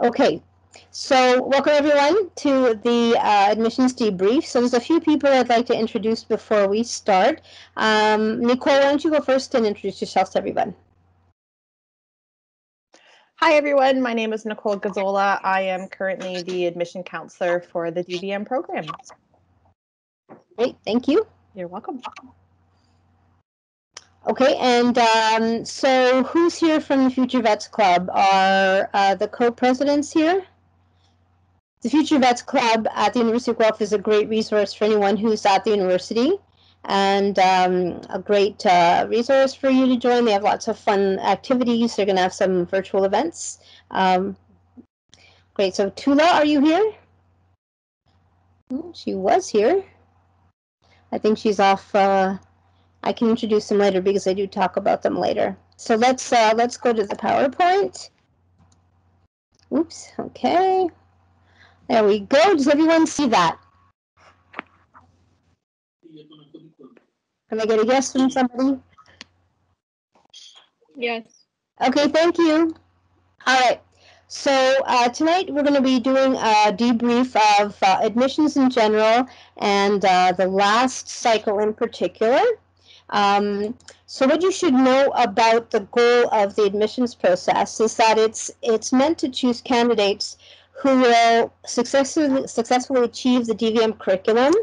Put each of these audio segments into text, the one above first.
Okay, so welcome everyone to the uh, admissions debrief. So there's a few people I'd like to introduce before we start. Um, Nicole, why don't you go first and introduce yourself to everyone? Hi everyone, my name is Nicole Gazzola. I am currently the admission counselor for the DVM program. Great, thank you. You're welcome. Okay, and um, so who's here from the Future Vets Club? Are uh, the co-presidents here? The Future Vets Club at the University of Guelph is a great resource for anyone who's at the university and um, a great uh, resource for you to join. They have lots of fun activities. They're going to have some virtual events. Um, great. So Tula, are you here? Hmm, she was here. I think she's off. Uh, I can introduce them later because I do talk about them later. So let's uh, let's go to the PowerPoint. Oops. Okay. There we go. Does everyone see that? Can I get a yes from somebody? Yes. Okay, thank you. All right. So uh, tonight we're going to be doing a debrief of uh, admissions in general and uh, the last cycle in particular. Um, so what you should know about the goal of the admissions process is that it's it's meant to choose candidates who will successfully successfully achieve the DVM curriculum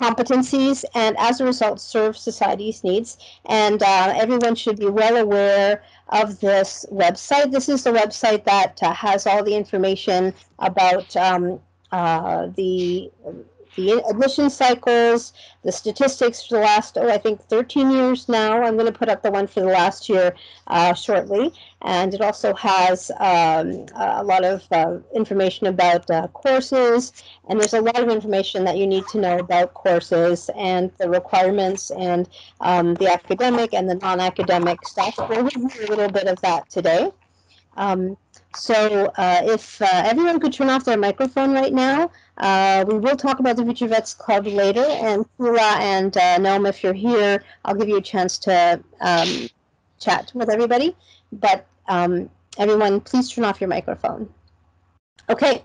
competencies and as a result serve society's needs. And uh, everyone should be well aware of this website. This is the website that uh, has all the information about um, uh, the the admission cycles, the statistics for the last, oh, I think 13 years now. I'm going to put up the one for the last year uh, shortly. And it also has um, a lot of uh, information about uh, courses. And there's a lot of information that you need to know about courses and the requirements and um, the academic and the non academic stuff. We'll review a little bit of that today. Um, so uh, if uh, everyone could turn off their microphone right now, uh, we will talk about the Future Vets Club later. And Fula and uh, Noam, if you're here, I'll give you a chance to um, chat with everybody. But um, everyone, please turn off your microphone. Okay.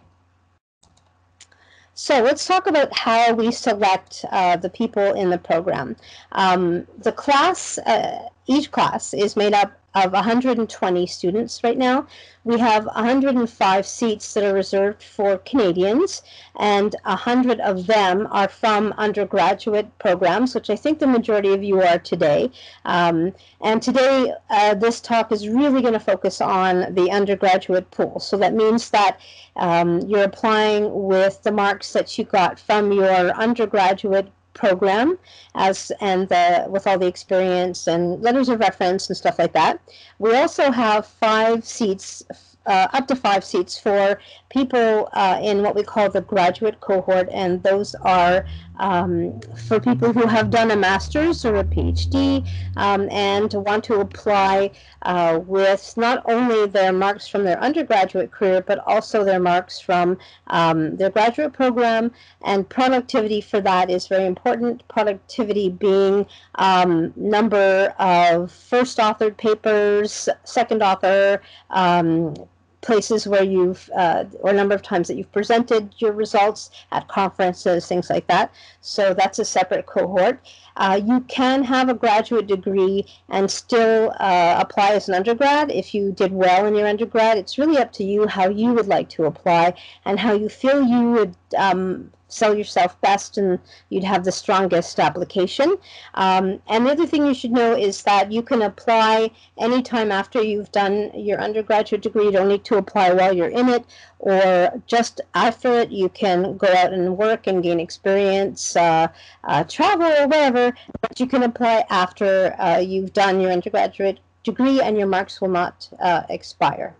So let's talk about how we select uh, the people in the program. Um, the class, uh, each class is made up of 120 students right now. We have 105 seats that are reserved for Canadians, and 100 of them are from undergraduate programs, which I think the majority of you are today. Um, and today, uh, this talk is really going to focus on the undergraduate pool. So that means that um, you're applying with the marks that you got from your undergraduate program as and the, with all the experience and letters of reference and stuff like that. We also have five seats uh, up to five seats for people uh, in what we call the graduate cohort, and those are um, for people who have done a master's or a PhD um, and want to apply uh, with not only their marks from their undergraduate career, but also their marks from um, their graduate program. And productivity for that is very important. Productivity being um, number of first authored papers, second author, um, places where you've, uh, or number of times that you've presented your results at conferences, things like that. So that's a separate cohort. Uh, you can have a graduate degree and still uh, apply as an undergrad if you did well in your undergrad. It's really up to you how you would like to apply and how you feel you would um, sell yourself best and you'd have the strongest application. Um, and the other thing you should know is that you can apply anytime after you've done your undergraduate degree. You don't need to apply while you're in it or just after it. You can go out and work and gain experience, uh, uh, travel or whatever, but you can apply after uh, you've done your undergraduate degree and your marks will not uh, expire.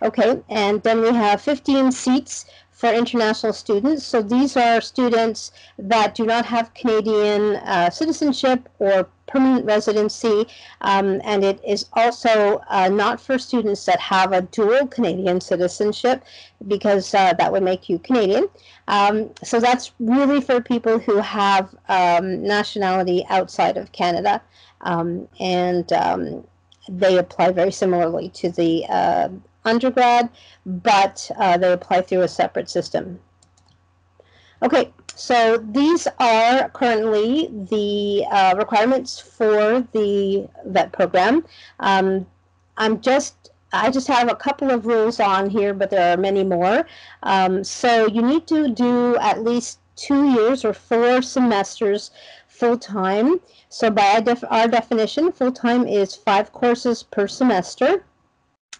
Okay, and then we have 15 seats for international students. So these are students that do not have Canadian uh, citizenship or permanent residency, um, and it is also uh, not for students that have a dual Canadian citizenship because uh, that would make you Canadian. Um, so that's really for people who have um, nationality outside of Canada, um, and um, they apply very similarly to the uh, undergrad, but uh, they apply through a separate system. Okay, so these are currently the uh, requirements for the vet program. Um, I'm just I just have a couple of rules on here, but there are many more. Um, so you need to do at least two years or four semesters full time. So by our, def our definition, full time is five courses per semester.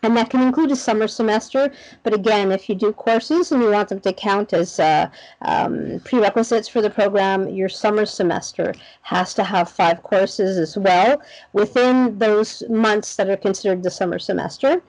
And that can include a summer semester, but again, if you do courses and you want them to count as uh, um, prerequisites for the program, your summer semester has to have five courses as well within those months that are considered the summer semester.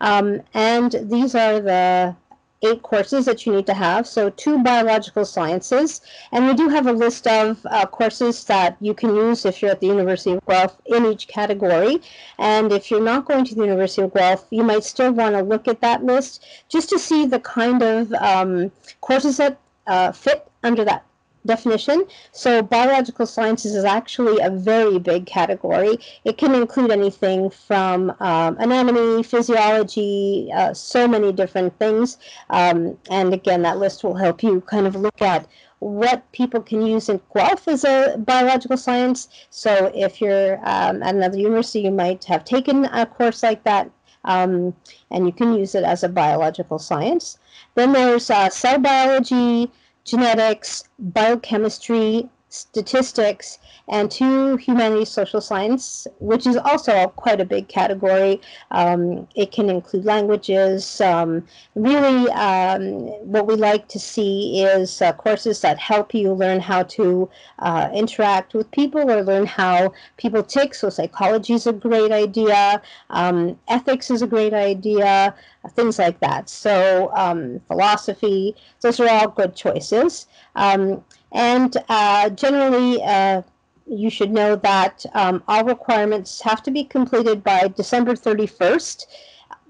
Um, and these are the eight courses that you need to have. So two biological sciences, and we do have a list of uh, courses that you can use if you're at the University of Guelph in each category. And if you're not going to the University of Guelph, you might still want to look at that list just to see the kind of um, courses that uh, fit under that definition. So biological sciences is actually a very big category. It can include anything from um, anatomy, physiology, uh, so many different things. Um, and again, that list will help you kind of look at what people can use in Guelph as a biological science. So if you're um, at another university, you might have taken a course like that. Um, and you can use it as a biological science. Then there's uh, cell biology, genetics, biochemistry, statistics, and two humanities social science, which is also quite a big category. Um, it can include languages. Um, really, um, what we like to see is uh, courses that help you learn how to uh, interact with people or learn how people tick. So, psychology is a great idea, um, ethics is a great idea, things like that. So, um, philosophy, those are all good choices. Um, and uh, generally, uh, you should know that um, all requirements have to be completed by December 31st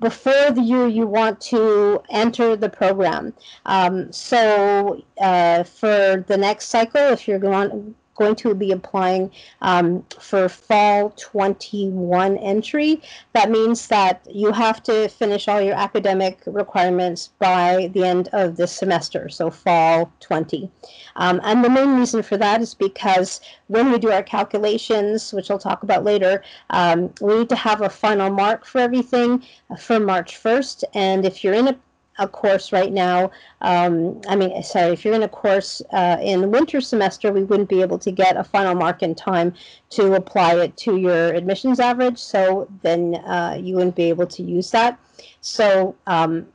before the year you want to enter the program. Um, so uh, for the next cycle, if you're going going to be applying um, for fall 21 entry. That means that you have to finish all your academic requirements by the end of this semester, so fall 20. Um, and the main reason for that is because when we do our calculations, which I'll talk about later, um, we need to have a final mark for everything for March 1st. And if you're in a a course right now. Um, I mean, sorry, if you're in a course uh, in the winter semester, we wouldn't be able to get a final mark in time to apply it to your admissions average. So then uh, you wouldn't be able to use that. So um,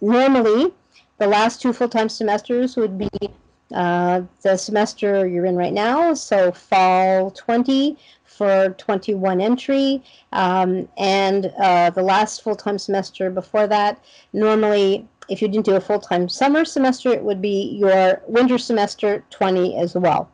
normally, the last two full-time semesters would be uh, the semester you're in right now, so fall 20 for 21 entry, um, and uh, the last full-time semester before that. Normally, if you didn't do a full-time summer semester, it would be your winter semester 20 as well.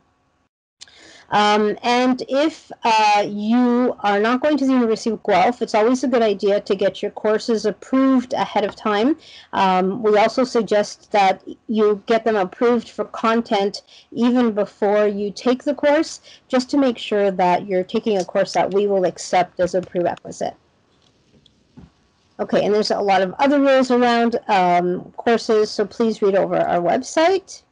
Um, and if uh, you are not going to the University of Guelph, it's always a good idea to get your courses approved ahead of time. Um, we also suggest that you get them approved for content even before you take the course, just to make sure that you're taking a course that we will accept as a prerequisite. Okay, and there's a lot of other rules around um, courses, so please read over our website.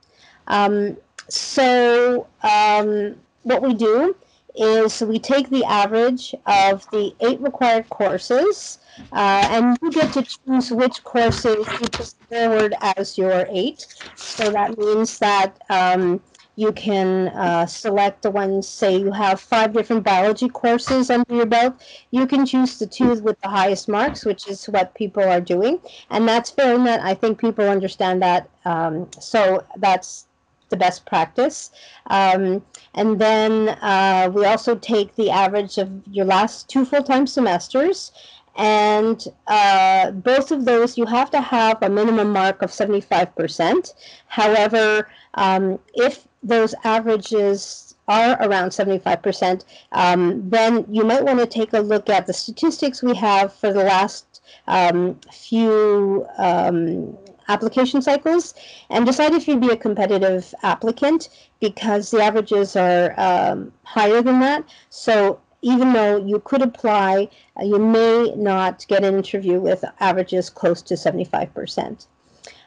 Um, so um, what we do is we take the average of the eight required courses, uh, and you get to choose which courses you put forward as your eight. So that means that um, you can uh, select the ones, say you have five different biology courses under your belt. You can choose the two with the highest marks, which is what people are doing. And that's fair and that I think people understand that. Um, so that's the best practice. Um, and then uh, we also take the average of your last two full-time semesters and uh, both of those you have to have a minimum mark of 75%. However, um, if those averages are around 75%, um, then you might want to take a look at the statistics we have for the last um, few um, application cycles and decide if you'd be a competitive applicant because the averages are um, higher than that. So even though you could apply, uh, you may not get an interview with averages close to 75%.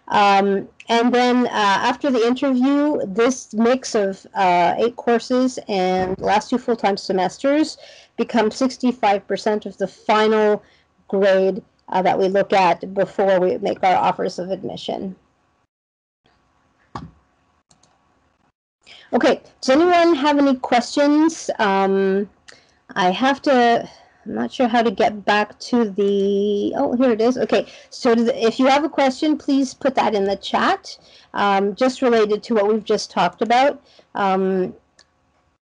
Um, and then uh, after the interview, this mix of uh, eight courses and last two full-time semesters become 65% of the final grade uh, that we look at before we make our offers of admission. Okay, does anyone have any questions? Um, I have to, I'm not sure how to get back to the, oh, here it is. Okay, so if you have a question, please put that in the chat, um, just related to what we've just talked about. Um,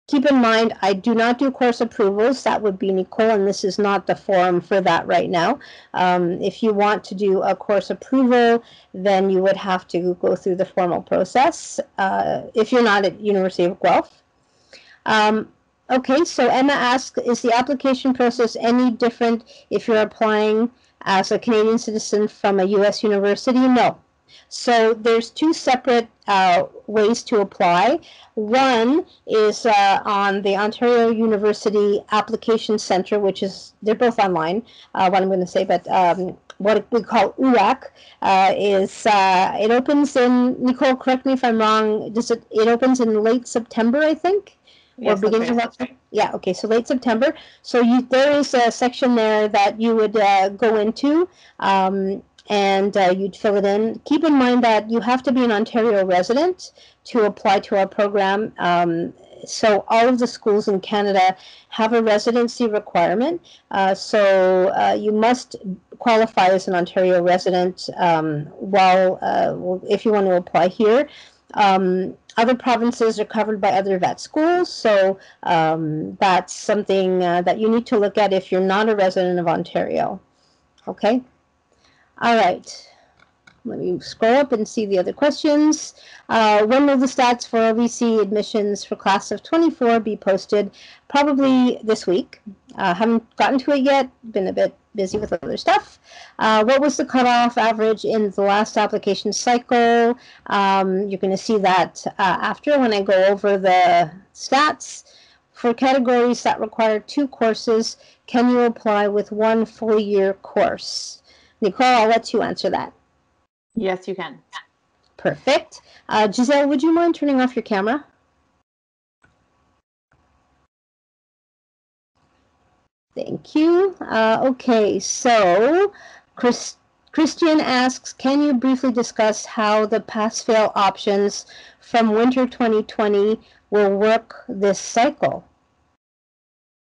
keep in mind, I do not do course approvals. That would be Nicole, and this is not the forum for that right now. Um, if you want to do a course approval, then you would have to go through the formal process uh, if you're not at University of Guelph. Um, okay, so Emma asks, is the application process any different if you're applying as a Canadian citizen from a U.S. university? No. So there's two separate uh, ways to apply. One is uh, on the Ontario University Application Center, which is, they're both online, uh, what I'm going to say, but um, what we call UAC uh, is, uh, it opens in, Nicole, correct me if I'm wrong, does it, it opens in late September, I think? Yes, or beginning of October? Yeah, okay, so late September. So you, there is a section there that you would uh, go into. Um, and uh, you'd fill it in. Keep in mind that you have to be an Ontario resident to apply to our program. Um, so all of the schools in Canada have a residency requirement. Uh, so uh, you must qualify as an Ontario resident um, while uh, if you want to apply here. Um, other provinces are covered by other vet schools, so um, that's something uh, that you need to look at if you're not a resident of Ontario. Okay. All right. Let me scroll up and see the other questions. Uh, when will the stats for OVC admissions for class of 24 be posted? Probably this week. Uh, haven't gotten to it yet. Been a bit busy with other stuff. Uh, what was the cutoff average in the last application cycle? Um, you're going to see that uh, after when I go over the stats. For categories that require two courses, can you apply with one full year course? Nicole, I'll let you answer that. Yes, you can. Perfect. Uh, Giselle, would you mind turning off your camera? Thank you. Uh, okay, so Chris, Christian asks, can you briefly discuss how the pass-fail options from winter 2020 will work this cycle?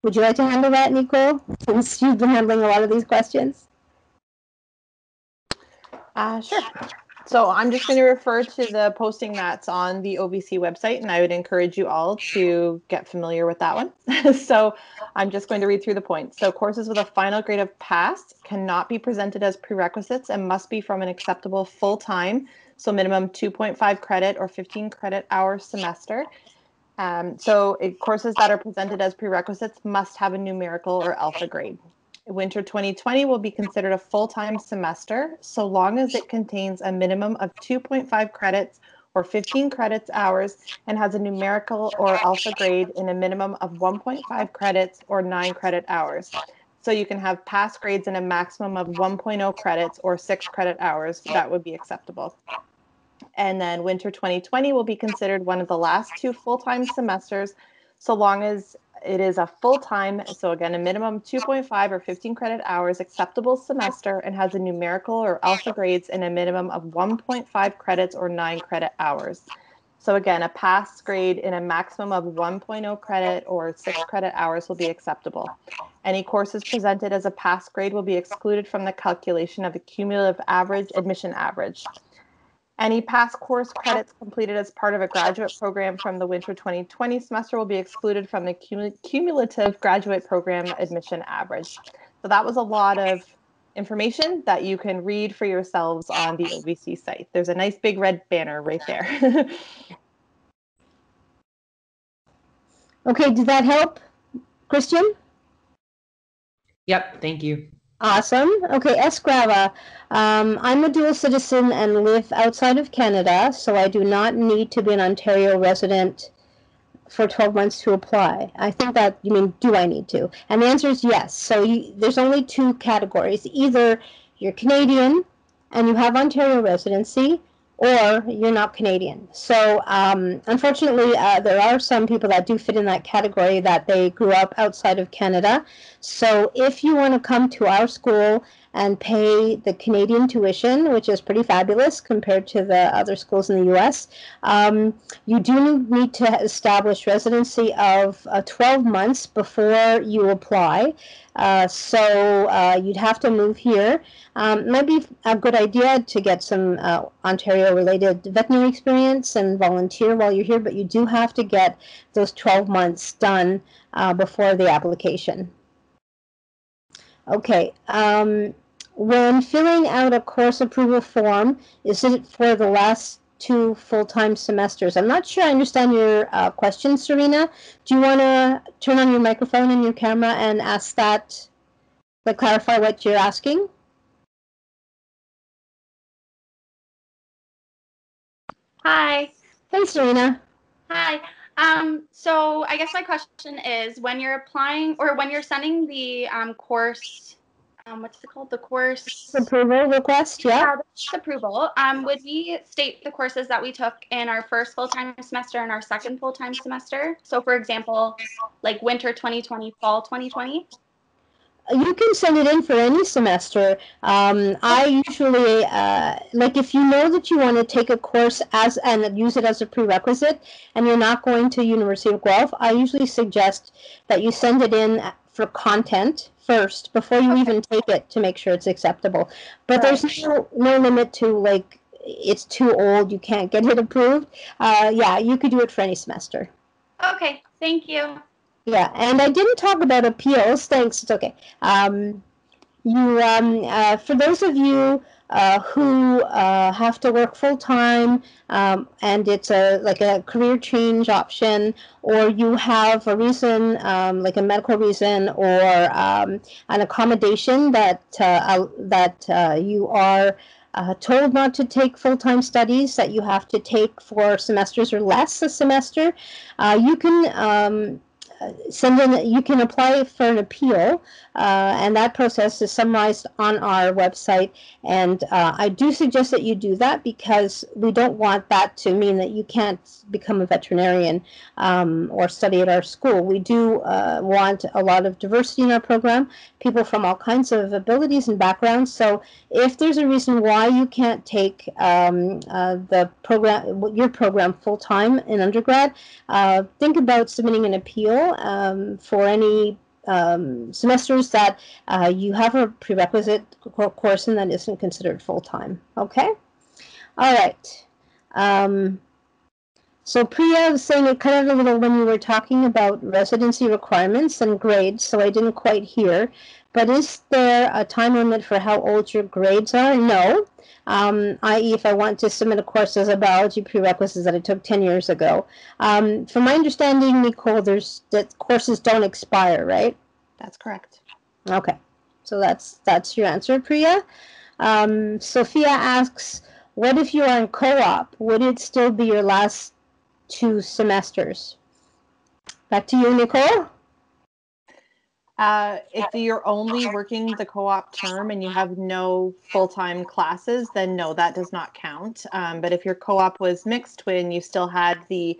Would you like to handle that, Nicole, since you've been handling a lot of these questions? Uh, sure. So I'm just going to refer to the posting that's on the OVC website, and I would encourage you all to get familiar with that one. so I'm just going to read through the points. So courses with a final grade of pass cannot be presented as prerequisites and must be from an acceptable full-time, so minimum 2.5 credit or 15 credit hour semester. Um, so it, courses that are presented as prerequisites must have a numerical or alpha grade. Winter 2020 will be considered a full-time semester so long as it contains a minimum of 2.5 credits or 15 credits hours and has a numerical or alpha grade in a minimum of 1.5 credits or 9 credit hours. So you can have pass grades in a maximum of 1.0 credits or 6 credit hours. That would be acceptable. And then winter 2020 will be considered one of the last two full-time semesters so long as it is a full time, so again, a minimum 2.5 or 15 credit hours acceptable semester and has a numerical or alpha grades in a minimum of 1.5 credits or 9 credit hours. So again, a pass grade in a maximum of 1.0 credit or 6 credit hours will be acceptable. Any courses presented as a pass grade will be excluded from the calculation of the cumulative average admission average. Any past course credits completed as part of a graduate program from the winter 2020 semester will be excluded from the cumulative graduate program admission average. So that was a lot of information that you can read for yourselves on the OVC site. There's a nice big red banner right there. okay, did that help, Christian? Yep, thank you. Awesome. Okay, Escrava. Um, I'm a dual citizen and live outside of Canada, so I do not need to be an Ontario resident for 12 months to apply? I think that you mean, do I need to? And the answer is yes. So you, there's only two categories. Either you're Canadian and you have Ontario residency, or you're not Canadian. So, um, unfortunately, uh, there are some people that do fit in that category that they grew up outside of Canada. So, if you want to come to our school and pay the Canadian tuition, which is pretty fabulous compared to the other schools in the US. Um, you do need to establish residency of uh, 12 months before you apply. Uh, so uh, you'd have to move here. Um, might be a good idea to get some uh, Ontario-related veterinary experience and volunteer while you're here, but you do have to get those 12 months done uh, before the application. Okay. Um, when filling out a course approval form, is it for the last two full-time semesters? I'm not sure I understand your uh, question, Serena. Do you want to turn on your microphone and your camera and ask that, like clarify what you're asking? Hi. Hey, Serena. Hi. Um, so I guess my question is when you're applying or when you're sending the um, course um, what's it called? The course approval request. Yeah. yeah approval. Um, would we state the courses that we took in our first full time semester and our second full time semester? So, for example, like winter 2020, fall 2020. You can send it in for any semester. Um, I usually uh, like if you know that you want to take a course as and use it as a prerequisite, and you're not going to University of Guelph. I usually suggest that you send it in for content first before you okay. even take it to make sure it's acceptable. But right. there's no no limit to like it's too old, you can't get it approved. Uh, yeah, you could do it for any semester. Okay, thank you. Yeah, and I didn't talk about appeals. Thanks, it's okay. Um, you, um, uh, for those of you uh, who uh, have to work full time um, and it's a like a career change option, or you have a reason um, like a medical reason or um, an accommodation that uh, that uh, you are. Uh, told not to take full-time studies that you have to take for semesters or less a semester, uh, you can um, send in, you can apply for an appeal, uh, and that process is summarized on our website. And uh, I do suggest that you do that because we don't want that to mean that you can't become a veterinarian um, or study at our school. We do uh, want a lot of diversity in our program, people from all kinds of abilities and backgrounds. So if there's a reason why you can't take um, uh, the program, your program full time in undergrad, uh, think about submitting an appeal um, for any um, semesters that uh, you have a prerequisite course and that isn't considered full time. Okay? All right. Um, so Priya was saying it cut out a little when you were talking about residency requirements and grades, so I didn't quite hear. But is there a time limit for how old your grades are? No. Um, i.e., if I want to submit a course as a biology prerequisite that I took 10 years ago. Um, from my understanding, Nicole, there's that courses don't expire, right? That's correct. Okay, so that's that's your answer, Priya. Um, Sophia asks, what if you are in co-op? Would it still be your last two semesters? Back to you, Nicole. Uh, if you're only working the co-op term and you have no full-time classes, then no, that does not count. Um, but if your co-op was mixed when you still had the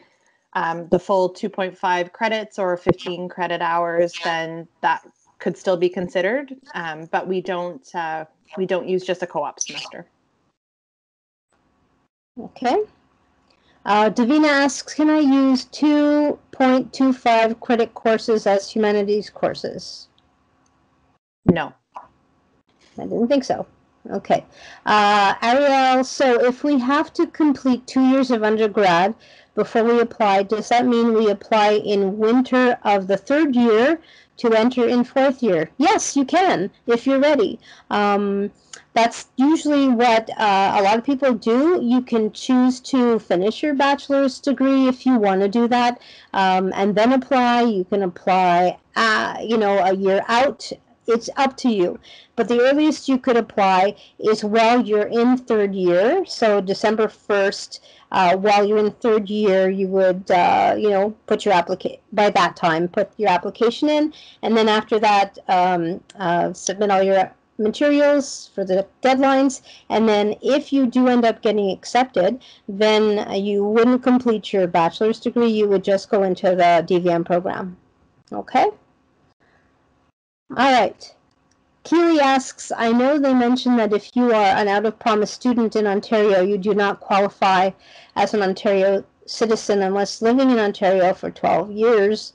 um, the full 2.5 credits or 15 credit hours, then that could still be considered. Um, but we don't uh, we don't use just a co-op semester. Okay. Uh, Davina asks, can I use 2.25 credit courses as humanities courses? No. I didn't think so. Okay. Uh, Ariel, so if we have to complete two years of undergrad before we apply, does that mean we apply in winter of the third year to enter in fourth year? Yes, you can if you're ready. Um, that's usually what uh, a lot of people do. You can choose to finish your bachelor's degree if you want to do that, um, and then apply. You can apply, uh, you know, a year out it's up to you. But the earliest you could apply is while you're in third year. So December 1st, uh, while you're in third year, you would, uh, you know, put your application, by that time, put your application in. And then after that, um, uh, submit all your materials for the deadlines. And then if you do end up getting accepted, then you wouldn't complete your bachelor's degree. You would just go into the DVM program. Okay? All right. Keely asks, I know they mentioned that if you are an out of promise student in Ontario, you do not qualify as an Ontario citizen unless living in Ontario for 12 years,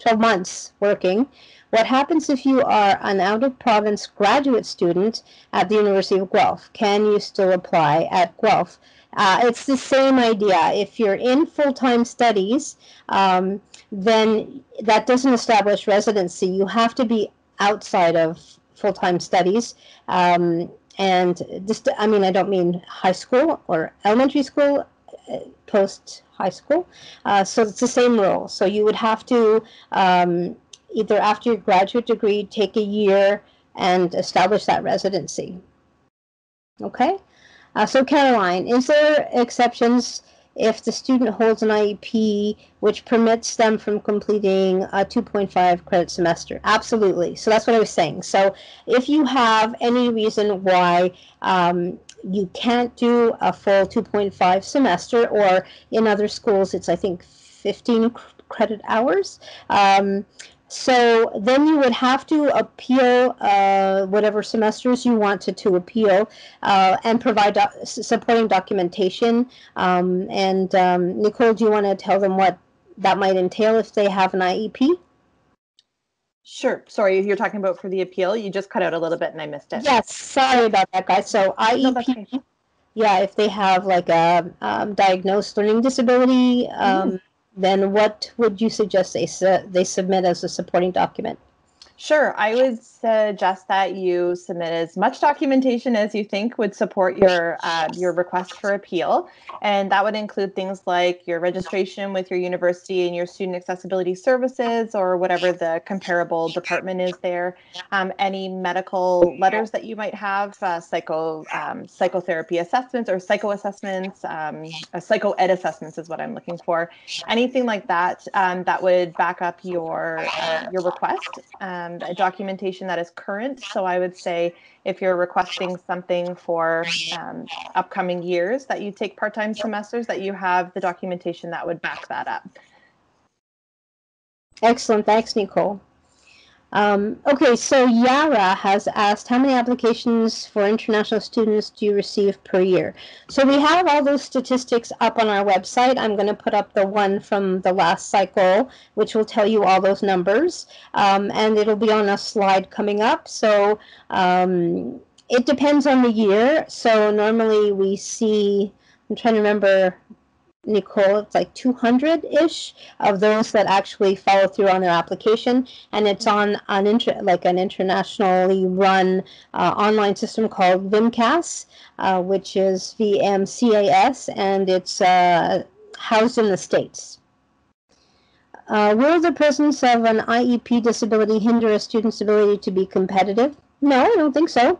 12 months working. What happens if you are an out of province graduate student at the University of Guelph? Can you still apply at Guelph? Uh, it's the same idea. If you're in full time studies, um, then that doesn't establish residency. You have to be outside of full time studies. Um, and this, I mean, I don't mean high school or elementary school, post high school. Uh, so it's the same rule. So you would have to um, either after your graduate degree take a year and establish that residency. Okay. Uh, so Caroline, is there exceptions if the student holds an IEP which permits them from completing a 2.5 credit semester. Absolutely. So that's what I was saying. So if you have any reason why um, you can't do a full 2.5 semester, or in other schools, it's I think 15 credit hours. Um, so then you would have to appeal uh, whatever semesters you wanted to appeal uh, and provide do- supporting documentation. Um, and um, Nicole, do you want to tell them what that might entail if they have an IEP? Sure. Sorry, you're talking about for the appeal. You just cut out a little bit and I missed it. Yes. Sorry about that, guys. So IEP. No, yeah, if they have like a um, diagnosed learning disability, um, mm then what would you suggest they su- they submit as a supporting document? Sure. I would suggest that you submit as much documentation as you think would support your uh, your request for appeal, and that would include things like your registration with your university and your student accessibility services, or whatever the comparable department is there. Um, any medical letters that you might have, uh, psycho um, psychotherapy assessments or psycho assessments, um, uh, psycho ed assessments is what I'm looking for. Anything like that um, that would back up your uh, your request. And documentation that is current. So I would say if you're requesting something for um, upcoming years that you take part-time semesters, that you have the documentation that would back that up. Excellent. Thanks, Nicole. Um, okay, so Yara has asked how many applications for international students do you receive per year? So we have all those statistics up on our website. I'm going to put up the one from the last cycle, which will tell you all those numbers, um, and it'll be on a slide coming up. So um, it depends on the year. So normally we see, I'm trying to remember Nicole, it's like 200 ish of those that actually follow through on their application, and it's on an inter- like an internationally run uh, online system called VMCAS, uh, which is VMCAS, and it's uh, housed in the states. Uh, will the presence of an IEP disability hinder a student's ability to be competitive? No, I don't think so.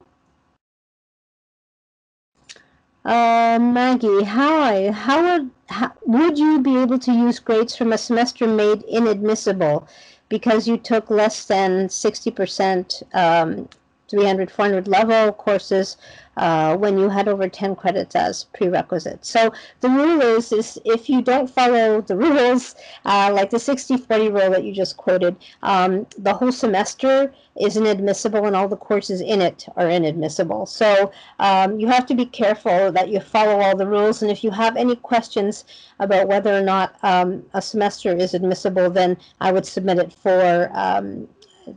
Uh, Maggie, hi. How would how, would you be able to use grades from a semester made inadmissible because you took less than 60% um, 300, 400 level courses uh, when you had over 10 credits as prerequisites. So the rule is, is if you don't follow the rules, uh, like the 60-40 rule that you just quoted, um, the whole semester is inadmissible and all the courses in it are inadmissible. So um, you have to be careful that you follow all the rules. And if you have any questions about whether or not um, a semester is admissible, then I would submit it for um,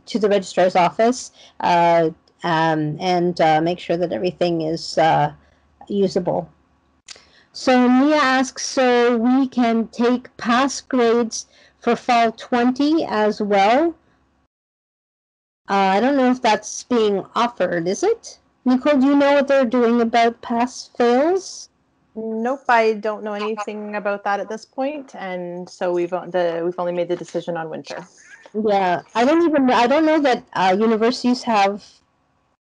to the registrar's office uh, um, and uh, make sure that everything is uh, usable. So Mia asks, so we can take pass grades for fall 20 as well. Uh, I don't know if that's being offered, is it? Nicole, do you know what they're doing about pass fails? Nope, I don't know anything about that at this point. point, and so we've the we've only made the decision on winter. Yeah, I don't even. I don't know that uh, universities have.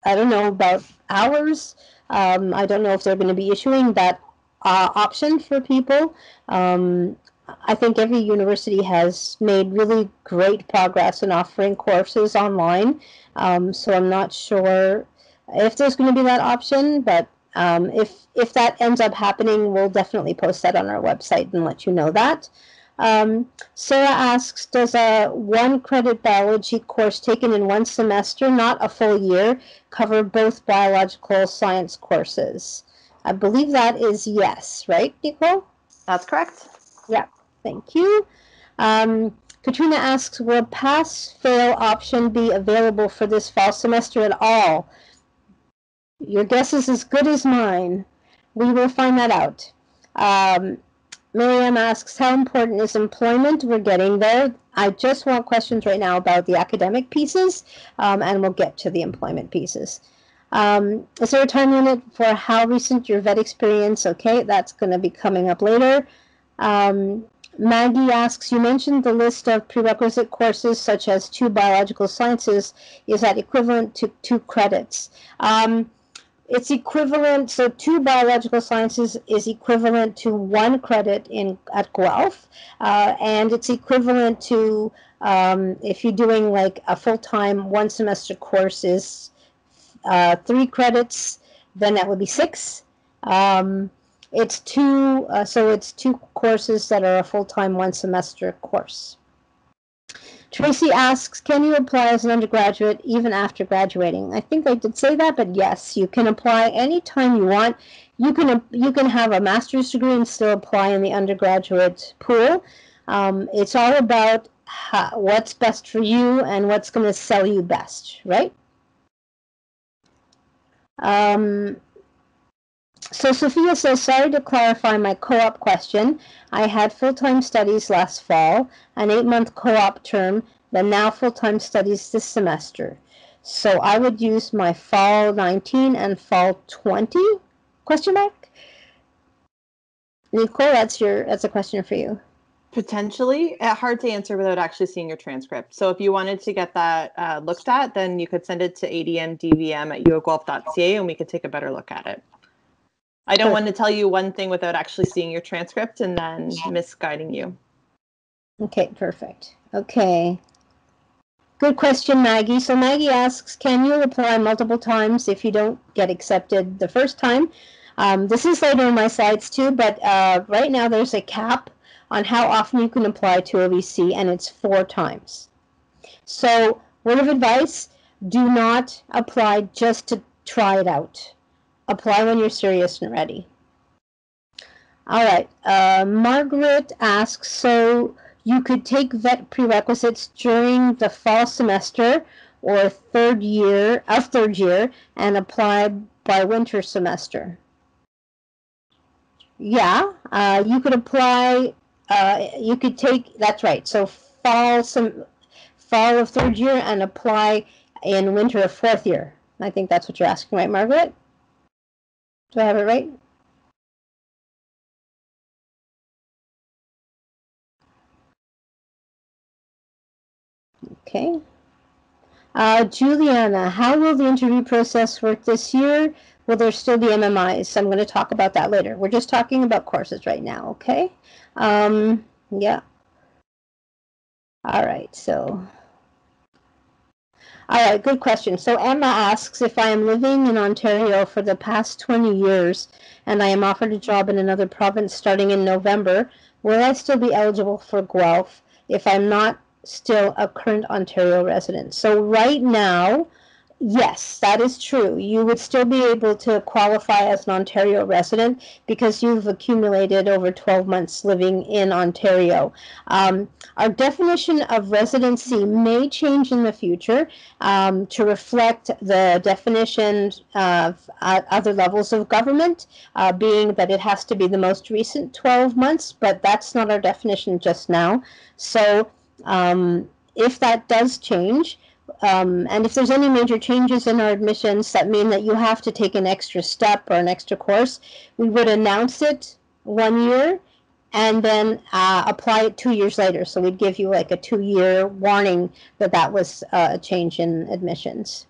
I don't know about ours. Um, I don't know if they're going to be issuing that uh, option for people. Um, I think every university has made really great progress in offering courses online. Um, so I'm not sure if there's going to be that option, but um, if if that ends up happening, we'll definitely post that on our website and let you know that. Um, Sarah asks, does a one credit biology course taken in one semester, not a full year, cover both biological science courses? I believe that is yes, right, Nicole? That's correct. Yeah, thank you. Um, Katrina asks, will pass-fail option be available for this fall semester at all? Your guess is as good as mine. We will find that out. Um, Miriam asks, how important is employment? We're getting there. I just want questions right now about the academic pieces, um, and we'll get to the employment pieces. Um, is there a time limit for how recent your vet experience? Okay, that's going to be coming up later. Um, Maggie asks, you mentioned the list of prerequisite courses such as two biological sciences. Is that equivalent to two credits? Um, it's equivalent, so two biological sciences is equivalent to one credit in at Guelph, uh, and it's equivalent to um, if you're doing like a full-time one semester course is uh, three credits, then that would be six. Um, it's two, uh, so it's two courses that are a full-time one semester course. Tracy asks, can you apply as an undergraduate even after graduating? I think I did say that, but yes, you can apply anytime you want. You can you can have a master's degree and still apply in the undergraduate pool. Um, it's all about how, what's best for you and what's going to sell you best, right? Um, so Sophia says, sorry to clarify my co-op question. I had full-time studies last fall, an eight-month co-op term, then now full-time studies this semester. So I would use my fall 19 and fall 20 question mark. Nicole, that's your that's a question for you. Potentially, uh, hard to answer without actually seeing your transcript. So if you wanted to get that uh, looked at, then you could send it to admdvm at uofguelph.ca and we could take a better look at it. I don't want to tell you one thing without actually seeing your transcript and then misguiding you. Okay, perfect. Okay. Good question, Maggie. So Maggie asks, can you apply multiple times if you don't get accepted the first time? Um, this is later in my slides too, but uh, right now there's a cap on how often you can apply to OVC, and it's four times. So, word of advice, do not apply just to try it out apply when you're serious and ready. All right. Uh, Margaret asks, so you could take vet prerequisites during the fall semester or third year of third year and apply by winter semester. Yeah, uh, you could apply. Uh, you could take. That's right. So fall some fall of third year and apply in winter of fourth year. I think that's what you're asking, right, Margaret? Do I have it right? Okay. Uh, Juliana, how will the interview process work this year? Will there still be MMIs? I'm going to talk about that later. We're just talking about courses right now, okay? Um, yeah. All right, so all right, good question. So Emma asks if I am living in Ontario for the past 20 years and I am offered a job in another province starting in November, will I still be eligible for Guelph if I'm not still a current Ontario resident? So right now, Yes, that is true. You would still be able to qualify as an Ontario resident because you've accumulated over 12 months living in Ontario. Um, our definition of residency may change in the future um, to reflect the definition of uh, other levels of government, uh, being that it has to be the most recent 12 months, but that's not our definition just now. So um, if that does change, um, and if there's any major changes in our admissions that mean that you have to take an extra step or an extra course, we would announce it one year and then uh, apply it two years later. So we'd give you like a two-year warning that that was uh, a change in admissions.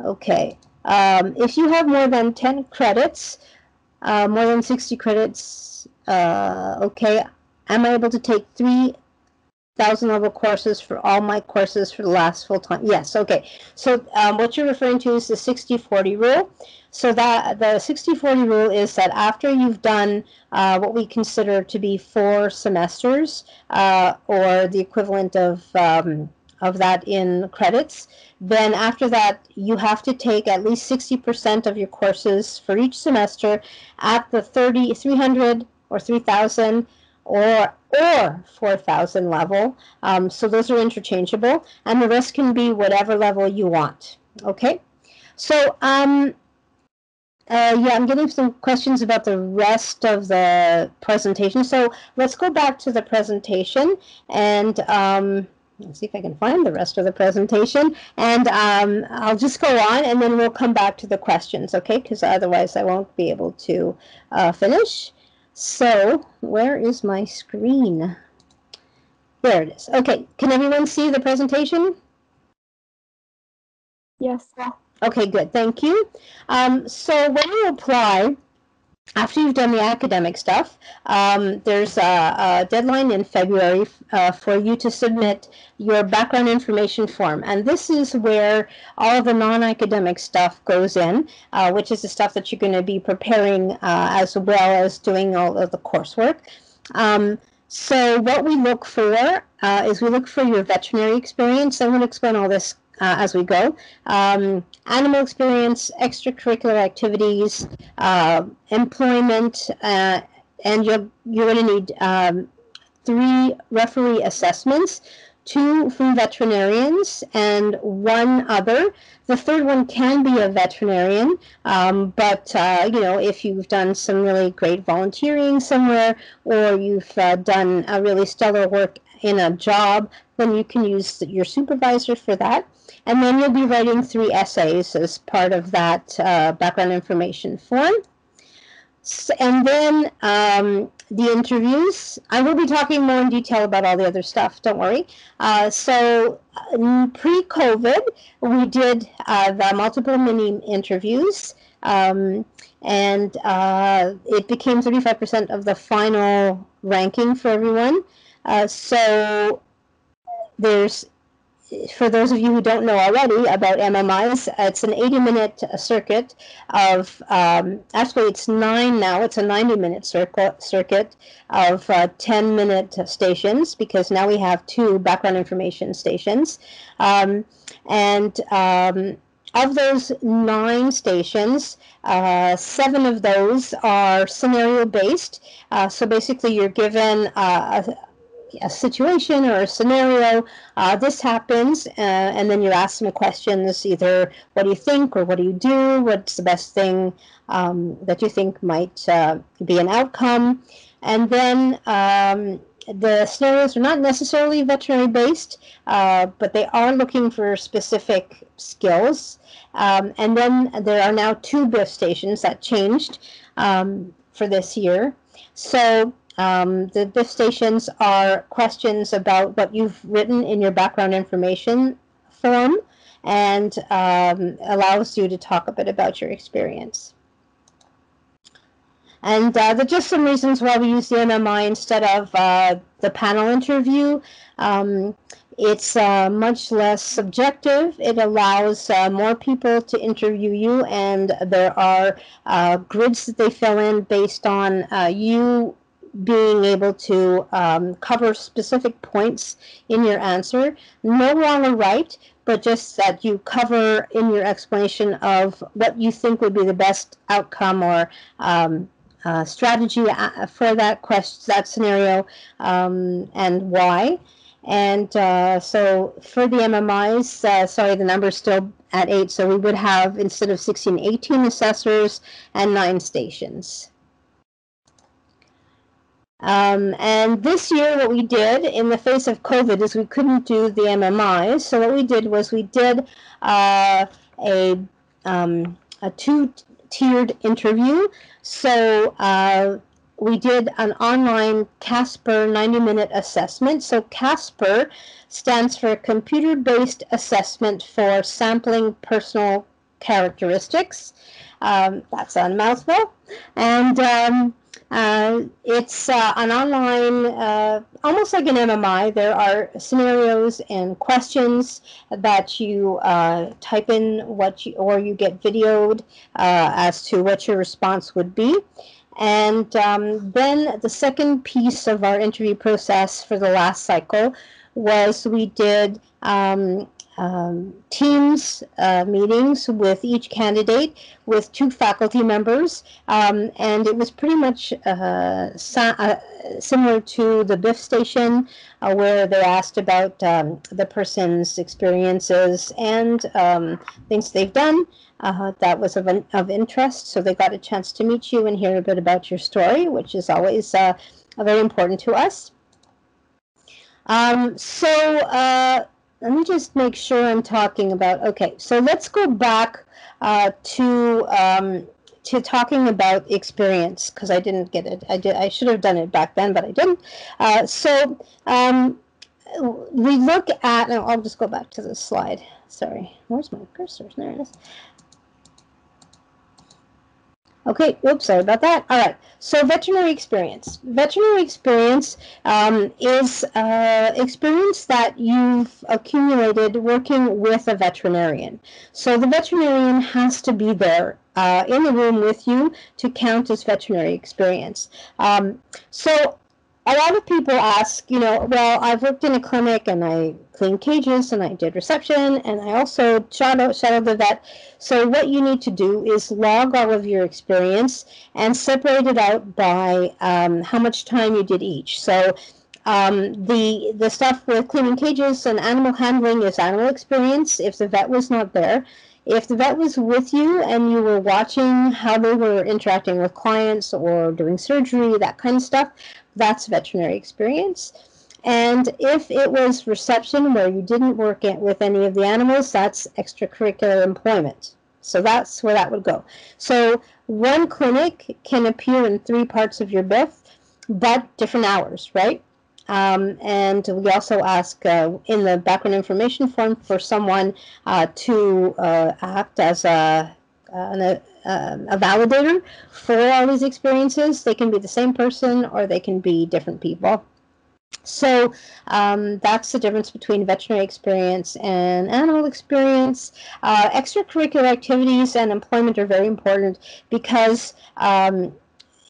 Okay. Um, if you have more than 10 credits, uh, more than 60 credits, uh, okay, am I able to take three thousand level courses for all my courses for the last full time. Yes, okay. So um, what you're referring to is the 60-40 rule. So that the 60-40 rule is that after you've done uh, what we consider to be four semesters, uh, or the equivalent of um, of that in credits, then after that you have to take at least 60% of your courses for each semester at the 30, 300 or 3000 or or 4000 level. Um, so those are interchangeable, and the rest can be whatever level you want. Okay, so um, uh, yeah, I'm getting some questions about the rest of the presentation. So let's go back to the presentation and um, let's see if I can find the rest of the presentation. And um, I'll just go on and then we'll come back to the questions, okay? Because otherwise I won't be able to uh, finish. So, where is my screen? There it is. Okay, can everyone see the presentation? Yes. Okay, good. Thank you. Um, so when you apply, after you've done the academic stuff, um, there's a, a, deadline in February uh, for you to submit your background information form. And this is where all the non-academic stuff goes in, uh, which is the stuff that you're going to be preparing uh, as well as doing all of the coursework. Um, so what we look for uh, is we look for your veterinary experience. I'm going to explain all this uh, as we go. Um, animal experience, extracurricular activities, uh, employment, uh, and you're, you're going to need um, three referee assessments, two from veterinarians and one other. The third one can be a veterinarian, um, but uh, you know if you've done some really great volunteering somewhere or you've uh, done a really stellar work in a job, then you can use your supervisor for that. And then you'll be writing three essays as part of that uh, background information form. So, and then um, the interviews. I will be talking more in detail about all the other stuff, don't worry. Uh, so, uh, pre COVID, we did uh, the multiple mini interviews, um, and uh, it became 35% of the final ranking for everyone. Uh, so, there's for those of you who don't know already about MMIs, it's an 80 minute circuit of, um, actually it's nine now, it's a 90 minute circuit, circuit of uh, 10 minute stations because now we have two background information stations. Um, and um, of those nine stations, uh, seven of those are scenario based. Uh, so basically, you're given uh, a, a situation or a scenario, uh, this happens, uh, and then you ask them questions either what do you think or what do you do? What's the best thing um, that you think might uh, be an outcome? And then um, the scenarios are not necessarily veterinary based, uh, but they are looking for specific skills. Um, and then there are now two BIF stations that changed um, for this year. So um, the BIF stations are questions about what you've written in your background information form and um, allows you to talk a bit about your experience. And uh, are just some reasons why we use the MMI instead of uh, the panel interview. Um, it's uh, much less subjective. It allows uh, more people to interview you, and there are uh, grids that they fill in based on uh, you being able to um, cover specific points in your answer. No wrong or right, but just that you cover in your explanation of what you think would be the best outcome or um, uh, strategy uh, for that question, that scenario, um, and why. And uh, so for the MMIs, uh, sorry, the number's still at eight, so we would have instead of 16, 18 assessors and nine stations. Um, and this year, what we did in the face of COVID is we couldn't do the MMI. So what we did was we did uh, a, um, a two-tiered interview. So uh, we did an online Casper 90 minute assessment. So, Casper stands for Computer Based Assessment for Sampling Personal Characteristics. Um, that's a mouthful. And um, uh, it's uh, an online, uh, almost like an MMI. There are scenarios and questions that you uh, type in what you, or you get videoed uh, as to what your response would be. And um, then the second piece of our interview process for the last cycle was we did um, um, teams uh, meetings with each candidate with two faculty members, um, and it was pretty much uh, uh, similar to the BIF station, uh, where they asked about um, the person's experiences and um, things they've done. Uh, that was of, of interest, so they got a chance to meet you and hear a bit about your story, which is always uh, very important to us. Um, so let me just make sure I'm talking about, okay, so let's go back uh, to um, to talking about experience because I didn't get it. I did. I should have done it back then, but I didn't. Uh, so um, we look at. I'll just go back to the slide. Sorry, where's my cursor? There it is. Okay, oops, sorry about that. All right, so veterinary experience. Veterinary experience um, is uh, experience that you've accumulated working with a veterinarian. So the veterinarian has to be there uh, in the room with you to count as veterinary experience. Um, so a lot of people ask, you know, well, I've worked in a clinic and I cleaned cages and I did reception and I also shadow shadowed the vet. So what you need to do is log all of your experience and separate it out by um, how much time you did each. So um, the the stuff with cleaning cages and animal handling is animal experience. If the vet was not there, if the vet was with you and you were watching how they were interacting with clients or doing surgery, that kind of stuff, that's veterinary experience. And if it was reception where you didn't work with any of the animals, that's extracurricular employment. So that's where that would go. So one clinic can appear in three parts of your BIF, but different hours, right? Um, and we also ask uh, in the background information form for someone uh, to uh, act as a, an, um, a validator for all these experiences. They can be the same person or they can be different people. So um, that's the difference between veterinary experience and animal experience. Uh, extracurricular activities and employment are very important because um,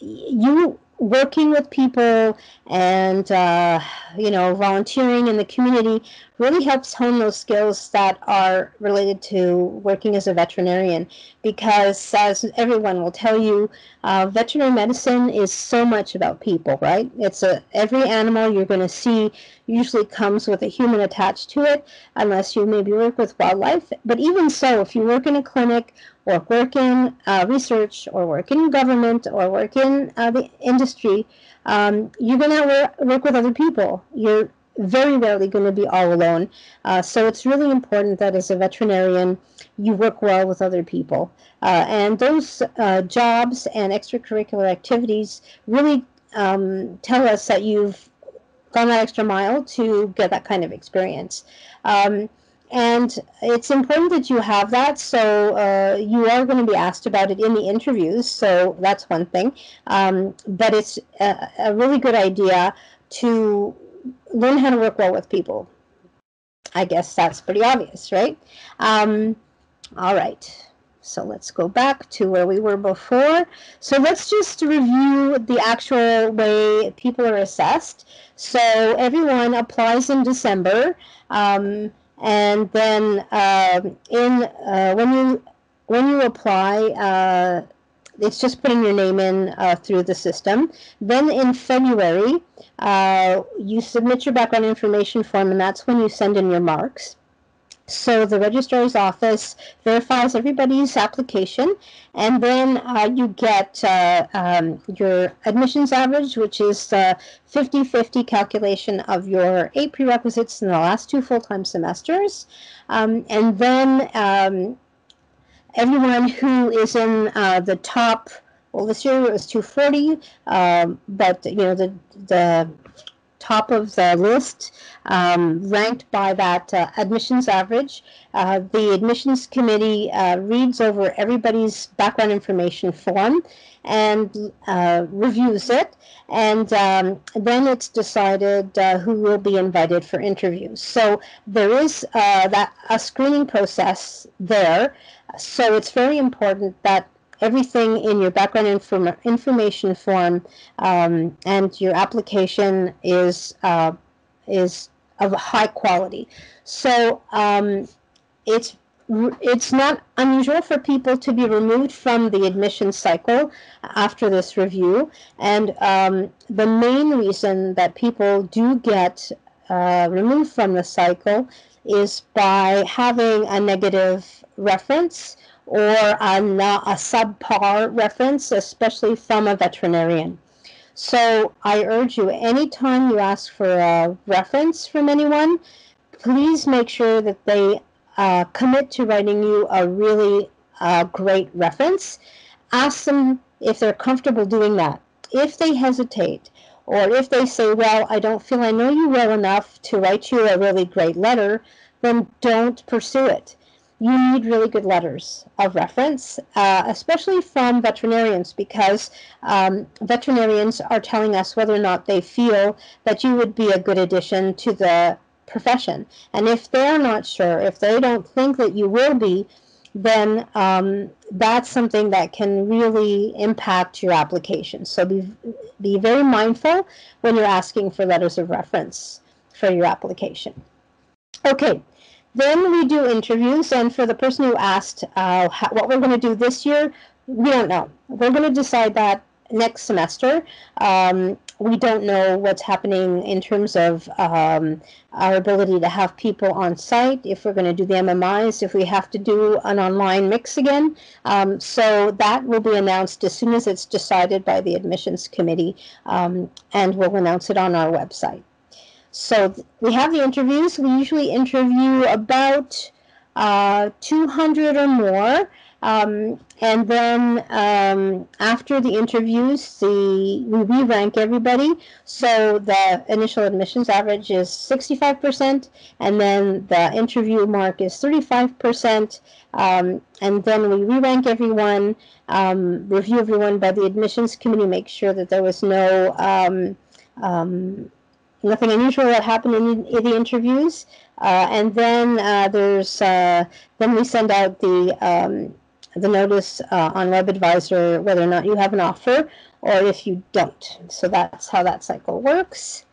you working with people and uh, you know volunteering in the community really helps hone those skills that are related to working as a veterinarian. Because as everyone will tell you uh, veterinary medicine is so much about people right? It's a every animal you're going to see usually comes with a human attached to it unless you maybe work with wildlife. But even so if you work in a clinic or work in uh, research or work in government or work in uh, the industry, um, you're going to work, with other people. You're very rarely going to be all alone. Uh, so it's really important that as a veterinarian, you work well with other people. Uh, and those uh, jobs and extracurricular activities really um, tell us that you've gone that extra mile to get that kind of experience. Um, and it's important that you have that. So uh, you are going to be asked about it in the interviews. So that's one thing. Um, but it's a, a, really good idea to learn how to work well with people. I guess that's pretty obvious, right? Um, all right. So let's go back to where we were before. So let's just review the actual way people are assessed. So everyone applies in December. Um, and then uh, in uh, when you when you apply, uh, it's just putting your name in uh, through the system. Then in February, uh, you submit your background information form, and that's when you send in your marks. So the registrar's office verifies everybody's application, and then uh, you get uh, um, your admissions average, which is the 50-50 calculation of your eight prerequisites in the last two full-time semesters. Um, and then um, everyone who is in uh, the top Well, this year it was 240, um, but you know the the top of the list, um, ranked by that uh, admissions average. Uh, the admissions committee uh, reads over everybody's background information form and uh, reviews it, and um, then it's decided uh, who will be invited for interviews. So there is uh, that a screening process there. So it's very important that everything in your background inform- information form um, and your application is uh, is of high quality. So um, it's it's not unusual for people to be removed from the admission cycle after this review. And um, the main reason that people do get uh, removed from the cycle is by having a negative reference or a, a subpar reference, especially from a veterinarian. So I urge you, anytime you ask for a reference from anyone, please make sure that they uh, commit to writing you a really uh, great reference. Ask them if they're comfortable doing that. If they hesitate, or if they say, Well, I don't feel I know you well enough to write you a really great letter, then don't pursue it you need really good letters of reference, uh, especially from veterinarians, because um, veterinarians are telling us whether or not they feel that you would be a good addition to the profession. And if they're not sure, if they don't think that you will be, then um, that's something that can really impact your application. So be, be very mindful when you're asking for letters of reference for your application. Okay, then we do interviews, and for the person who asked uh, how, what we're going to do this year, we don't know. We're going to decide that next semester. Um, we don't know what's happening in terms of um, our ability to have people on site, if we're going to do the MMIs, if we have to do an online mix again. Um, so that will be announced as soon as it's decided by the admissions committee, um, and we'll announce it on our website. So we have the interviews. We usually interview about uh, 200 or more. Um, and then um, after the interviews, the we re-rank everybody. So the initial admissions average is 65%, and then the interview mark is 35%. Um, and then we re-rank everyone, um, review everyone by the admissions committee, make sure that there was no um, um, nothing unusual that happened in, in the interviews. Uh, and then uh, there's uh, then we send out the um, the notice uh, on WebAdvisor whether or not you have an offer or if you don't. So that's how that cycle works.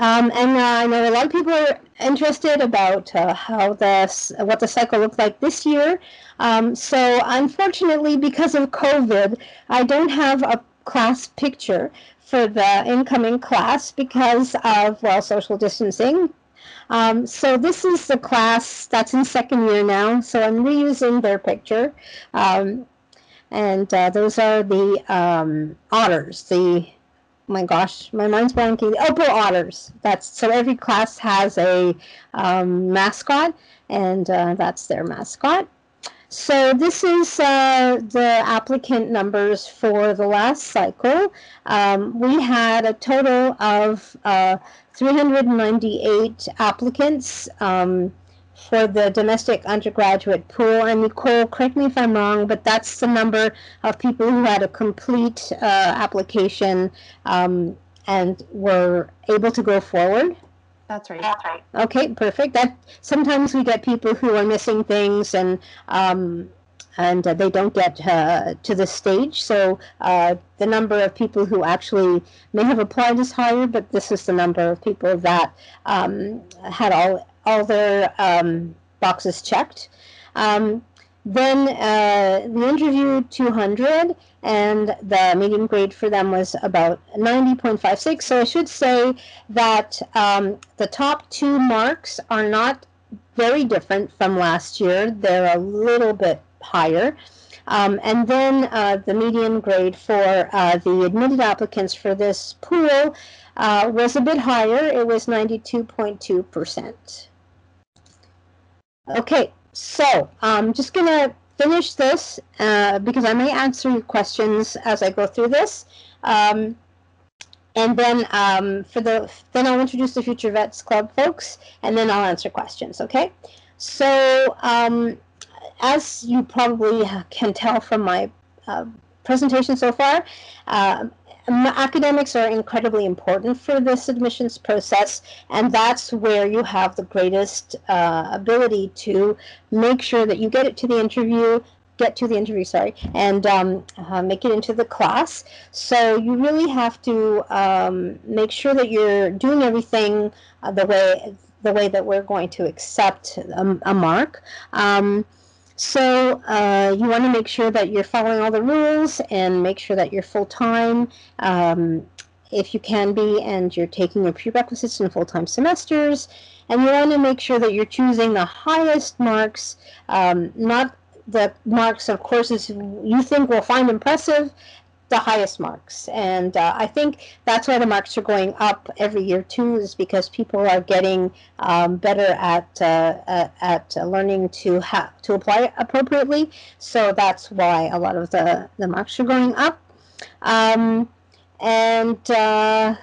Um, and uh, I know a lot of people are interested about how this, what the cycle looked like this year. Um, so unfortunately, because of COVID, I don't have a class picture for the incoming class because of, well, social distancing. Um, so this is the class that's in second year now, so I'm reusing their picture. Um, and uh, those are the um, otters, the, oh my gosh, my mind's blanking, the Opal otters. That's, so every class has a um, mascot, and uh, that's their mascot. So this is uh, the applicant numbers for the last cycle. Um, we had a total of uh, 398 applicants um, for the domestic undergraduate pool. And Nicole, correct me if I'm wrong, but that's the number of people who had a complete uh, application um, and were able to go forward. That's right. That's right. Okay, perfect. That sometimes we get people who are missing things and um, and uh, they don't get uh, to the stage. So uh, the number of people who actually may have applied is higher, but this is the number of people that um, had all all their um, boxes checked. Um, then uh, the interview 200 and the median grade for them was about 90.56. So I should say that um, the top two marks are not very different from last year. They're a little bit higher. Um, and then uh, the median grade for uh, the admitted applicants for this pool uh, was a bit higher. It was 92.2%. Okay, so I'm just going to finish this uh, because I may answer your questions as I go through this. Um, and then um, for the then I'll introduce the Future Vets Club folks, and then I'll answer questions. Okay. So um, as you probably can tell from my uh, presentation so far, uh, academics are incredibly important for this admissions process, and that's where you have the greatest uh, ability to make sure that you get it to the interview, get to the interview, sorry, and um, uh, make it into the class. So you really have to um, make sure that you're doing everything uh, the way the way that we're going to accept a, a mark. Um, so uh, you want to make sure that you're following all the rules and make sure that you're full time. Um, if you can be, and you're taking your prerequisites in full time semesters, and you want to make sure that you're choosing the highest marks, um, not the marks of courses you think will find impressive, the highest marks. And uh, I think that's why the marks are going up every year too, is because people are getting um, better at uh, at, learning to have to apply appropriately. So that's why a lot of the the marks are going up. Um, and uh,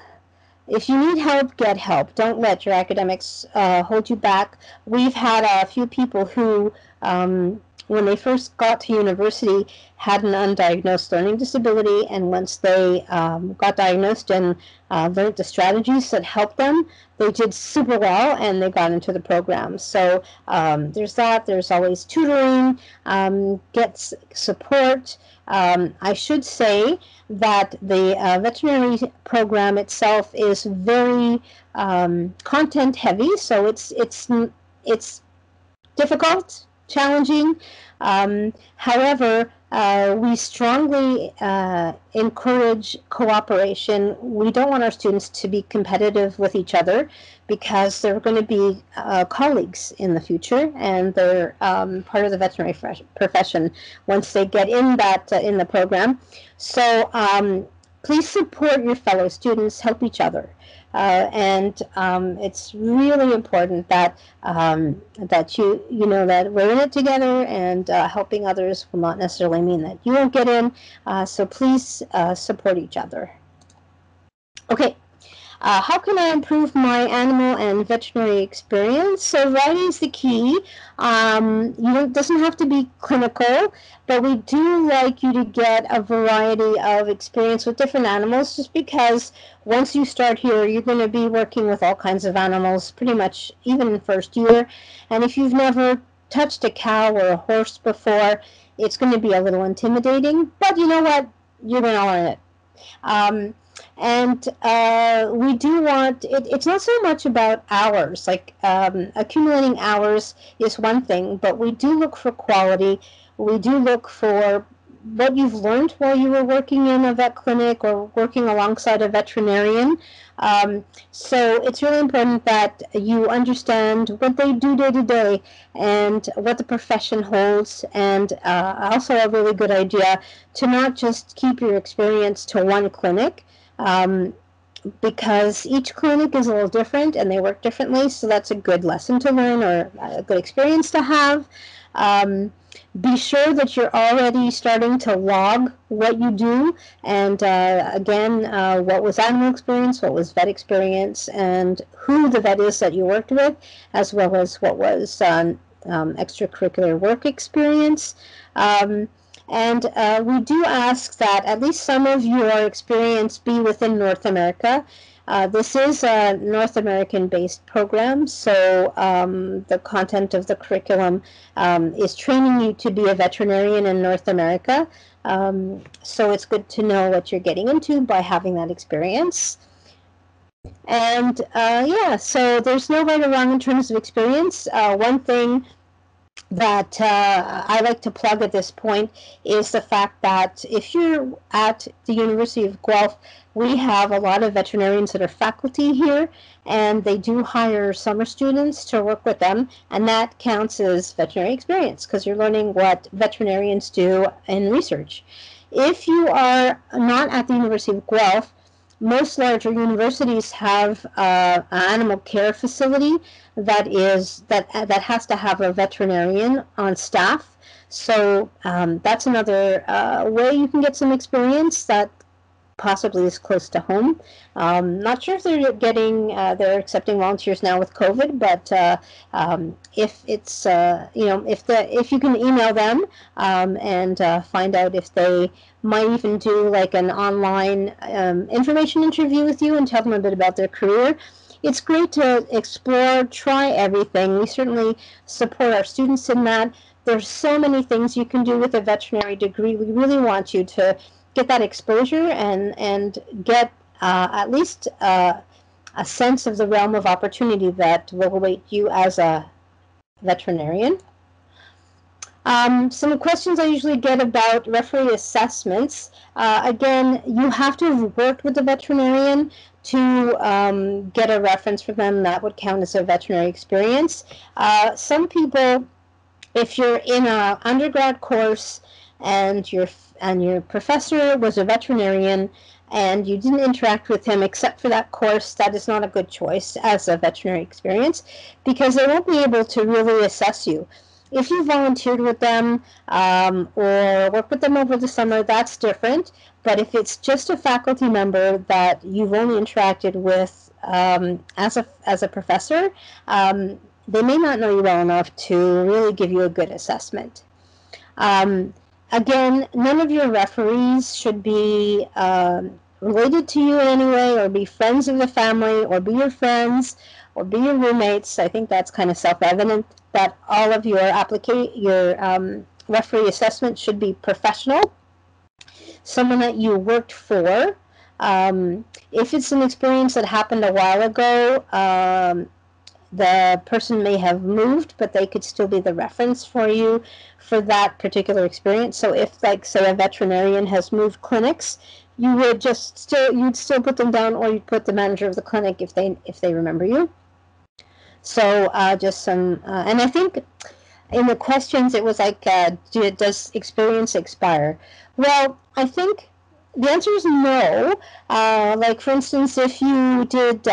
if you need help, get help. Don't let your academics uh, hold you back. We've had a few people who um, when they first got to university, had an undiagnosed learning disability, and once they um, got diagnosed and uh, learned the strategies that helped them, they did super well and they got into the program. So um, there's that. There's always tutoring, um, get support. Um, I should say that the uh, veterinary program itself is very um, content heavy, so it's it's it's difficult challenging. Um, however, uh, we strongly uh, encourage cooperation. We don't want our students to be competitive with each other because they're going to be uh, colleagues in the future and they're um, part of the veterinary profession once they get in that uh, in the program. So um, please support your fellow students, help each other. Uh, and um, it's really important that um, that you you know that we're in it together, and uh, helping others will not necessarily mean that you won't get in. Uh, so please uh, support each other. Okay. Uh, how can I improve my animal and veterinary experience? So writing is the key. Um, you it doesn't have to be clinical, but we do like you to get a variety of experience with different animals just because once you start here, you're going to be working with all kinds of animals pretty much even in first year. And if you've never touched a cow or a horse before, it's going to be a little intimidating, but you know what? You're going to learn it. Um, and uh, we do want it, it's not so much about hours like um, accumulating hours is one thing but we do look for quality. We do look for what you've learned while you were working in a vet clinic or working alongside a veterinarian. Um, so it's really important that you understand what they do day to day and what the profession holds. And uh, also a really good idea to not just keep your experience to one clinic um, because each clinic is a little different and they work differently. So that's a good lesson to learn or a good experience to have. Um, be sure that you're already starting to log what you do and uh, again uh, what was animal experience what was vet experience and who the vet is that you worked with as well as what was um, um, extracurricular work experience um, and uh, we do ask that at least some of your experience be within North America. Uh, this is a North American based program, so um, the content of the curriculum um, is training you to be a veterinarian in North America. Um, so it's good to know what you're getting into by having that experience. And uh, yeah, so there's no right or wrong in terms of experience. Uh, one thing that uh, I like to plug at this point is the fact that if you're at the University of Guelph, we have a lot of veterinarians that are faculty here, and they do hire summer students to work with them, and that counts as veterinary experience because you're learning what veterinarians do in research. If you are not at the University of Guelph, most larger universities have uh, an animal care facility that is that that has to have a veterinarian on staff. So um, that's another uh, way you can get some experience that possibly is close to home. Um, not sure if they're getting uh, they're accepting volunteers now with COVID, but uh, um, if it's uh, you know if the if you can email them um, and uh, find out if they might even do like an online um, information interview with you and tell them a bit about their career. It's great to explore, try everything. We certainly support our students in that. There's so many things you can do with a veterinary degree. We really want you to get that exposure and and get uh, at least uh, a sense of the realm of opportunity that will await you as a veterinarian. Um, some questions I usually get about referee assessments. Uh, again, you have to have worked with the veterinarian to um, get a reference from them. That would count as a veterinary experience. Uh, some people, if you're in an undergrad course and your and your professor was a veterinarian and you didn't interact with him except for that course, that is not a good choice as a veterinary experience because they won't be able to really assess you. If you volunteered with them um, or worked with them over the summer, that's different. But if it's just a faculty member that you've only interacted with um, as a as a professor, um, they may not know you well enough to really give you a good assessment. Um, Again, none of your referees should be um, related to you in any way, or be friends of the family, or be your friends, or be your roommates. I think that's kind of self-evident that all of your applica- your um, referee assessment should be professional, someone that you worked for. Um, if it's an experience that happened a while ago, um, the person may have moved, but they could still be the reference for you for that particular experience. So if, like, say, a veterinarian has moved clinics, you would just still you'd still put them down, or you'd put the manager of the clinic if they if they remember you. So uh, just some, uh, and I think in the questions it was like, uh, do, does experience expire? Well, I think the answer is no. Uh, like, for instance, if you did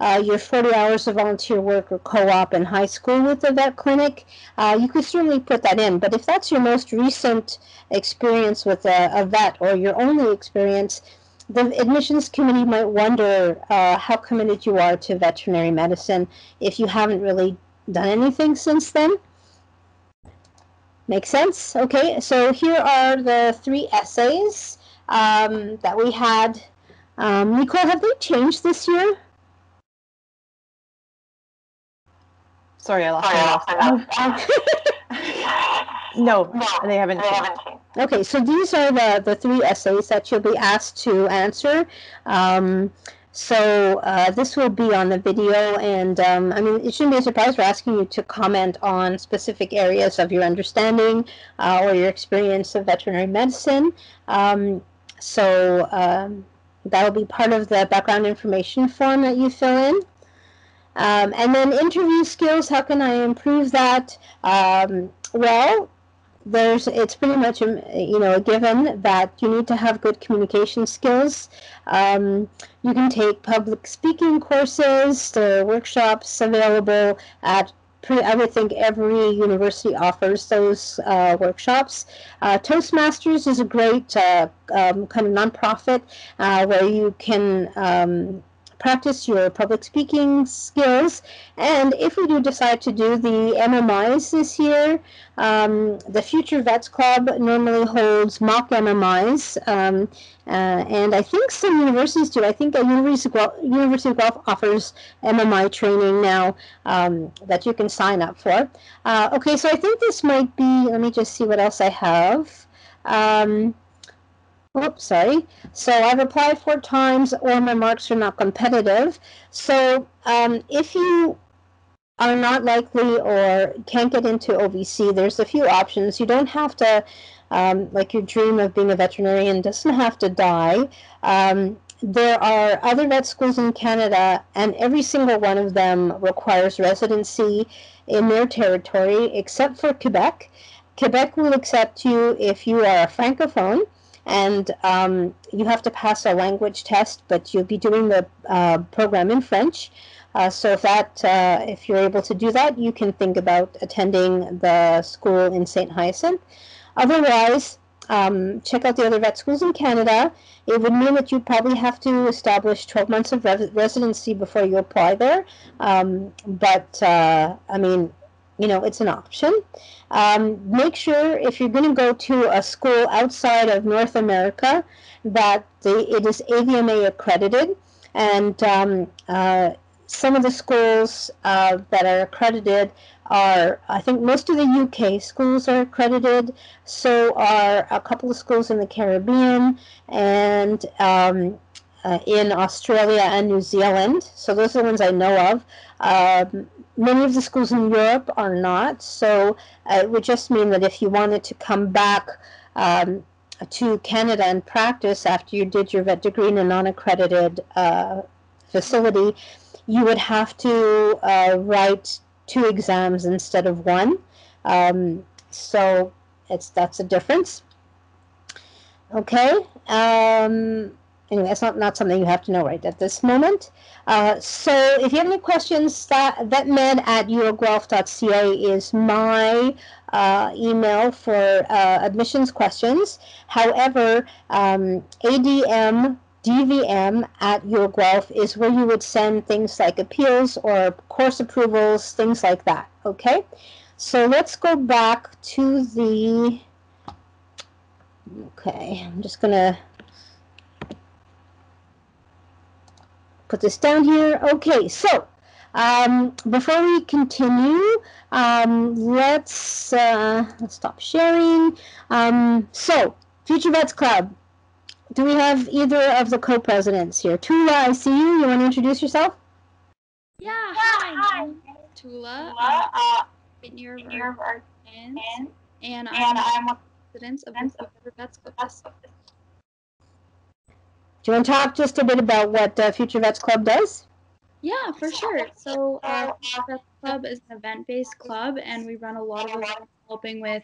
uh, your 40 hours of volunteer work or co-op in high school with the vet clinic, uh, you could certainly put that in. But if that's your most recent experience with a, a vet or your only experience, the admissions committee might wonder uh, how committed you are to veterinary medicine if you haven't really done anything since then. Make sense? Okay, so here are the three essays um, that we had. Um, Nicole, have they changed this year? Sorry, I lost my No, no, they haven't changed. Okay, so these are the, the three essays that you'll be asked to answer. Um, so uh, this will be on the video, and um, I mean, it shouldn't be a surprise. We're asking you to comment on specific areas of your understanding uh, or your experience of veterinary medicine. Um, so um, that'll be part of the background information form that you fill in. Um, and then interview skills, how can I improve that? Um, well, there's it's pretty much um, you know a given that you need to have good communication skills. Um, you can take public speaking courses, the workshops available at I would think every university offers those uh, workshops. Uh, Toastmasters is a great uh, um, kind of nonprofit uh, where you can um, practice your public speaking skills. And if we do decide to do the MMIs this year, um, the Future Vets Club normally holds mock MMIs, um, uh, and I think some universities do. I think a University of Guelph, University of Guelph offers MMI training now um, that you can sign up for. Uh, okay, so I think this might be. Let me just see what else I have. Oops, sorry. So I've applied four times or my marks are not competitive. So um, if you are not likely or can't get into OVC, there's a few options. You don't have to, um, like your dream of being a veterinarian doesn't have to die. Um, there are other vet schools in Canada, and every single one of them requires residency in their territory, except for Quebec. Quebec will accept you if you are a francophone and um, you have to pass a language test, but you'll be doing the uh, program in French. Uh, so if that, uh, if you're able to do that, you can think about attending the school in St. Hyacinthe. Otherwise, um, check out the other vet schools in Canada. It would mean that you probably have to establish 12 months of re- residency before you apply there. Um, but uh, I mean, you know, it's an option. Um, make sure if you're going to go to a school outside of North America that the, it is AVMA accredited. And um, uh, some of the schools uh, that are accredited are, I think most of the UK schools are accredited. So are a couple of schools in the Caribbean and um, uh, in Australia and New Zealand. So those are the ones I know of. Um, many of the schools in Europe are not. So uh, it would just mean that if you wanted to come back um, to Canada and practice after you did your vet degree in a non-accredited uh, facility, you would have to uh, write two exams instead of one. Um, so it's that's a difference. Okay. Um, anyway, that's not, not something you have to know right at this moment. Uh, so if you have any questions, that vetmed at uoguelph.ca is my uh, email for uh, admissions questions. However, um, ADM DVM at UoGuelph is where you would send things like appeals or course approvals, things like that. Okay, so let's go back to the. Okay, I'm just gonna put this down here. Okay, so um, before we continue, um, let's, uh, let's stop sharing. Um, so, Future Vets Club. Do we have either of the co-presidents here? Tula, I see you. You want to introduce yourself? Yeah, hi. I'm Tula. I'm in your and, and I'm one president of the Future Vets Club. Do you want to talk just a bit about what uh, Future Vets Club does? Yeah, for sure. So, uh, Future Vets Club is an event-based club, and we run a lot of events helping with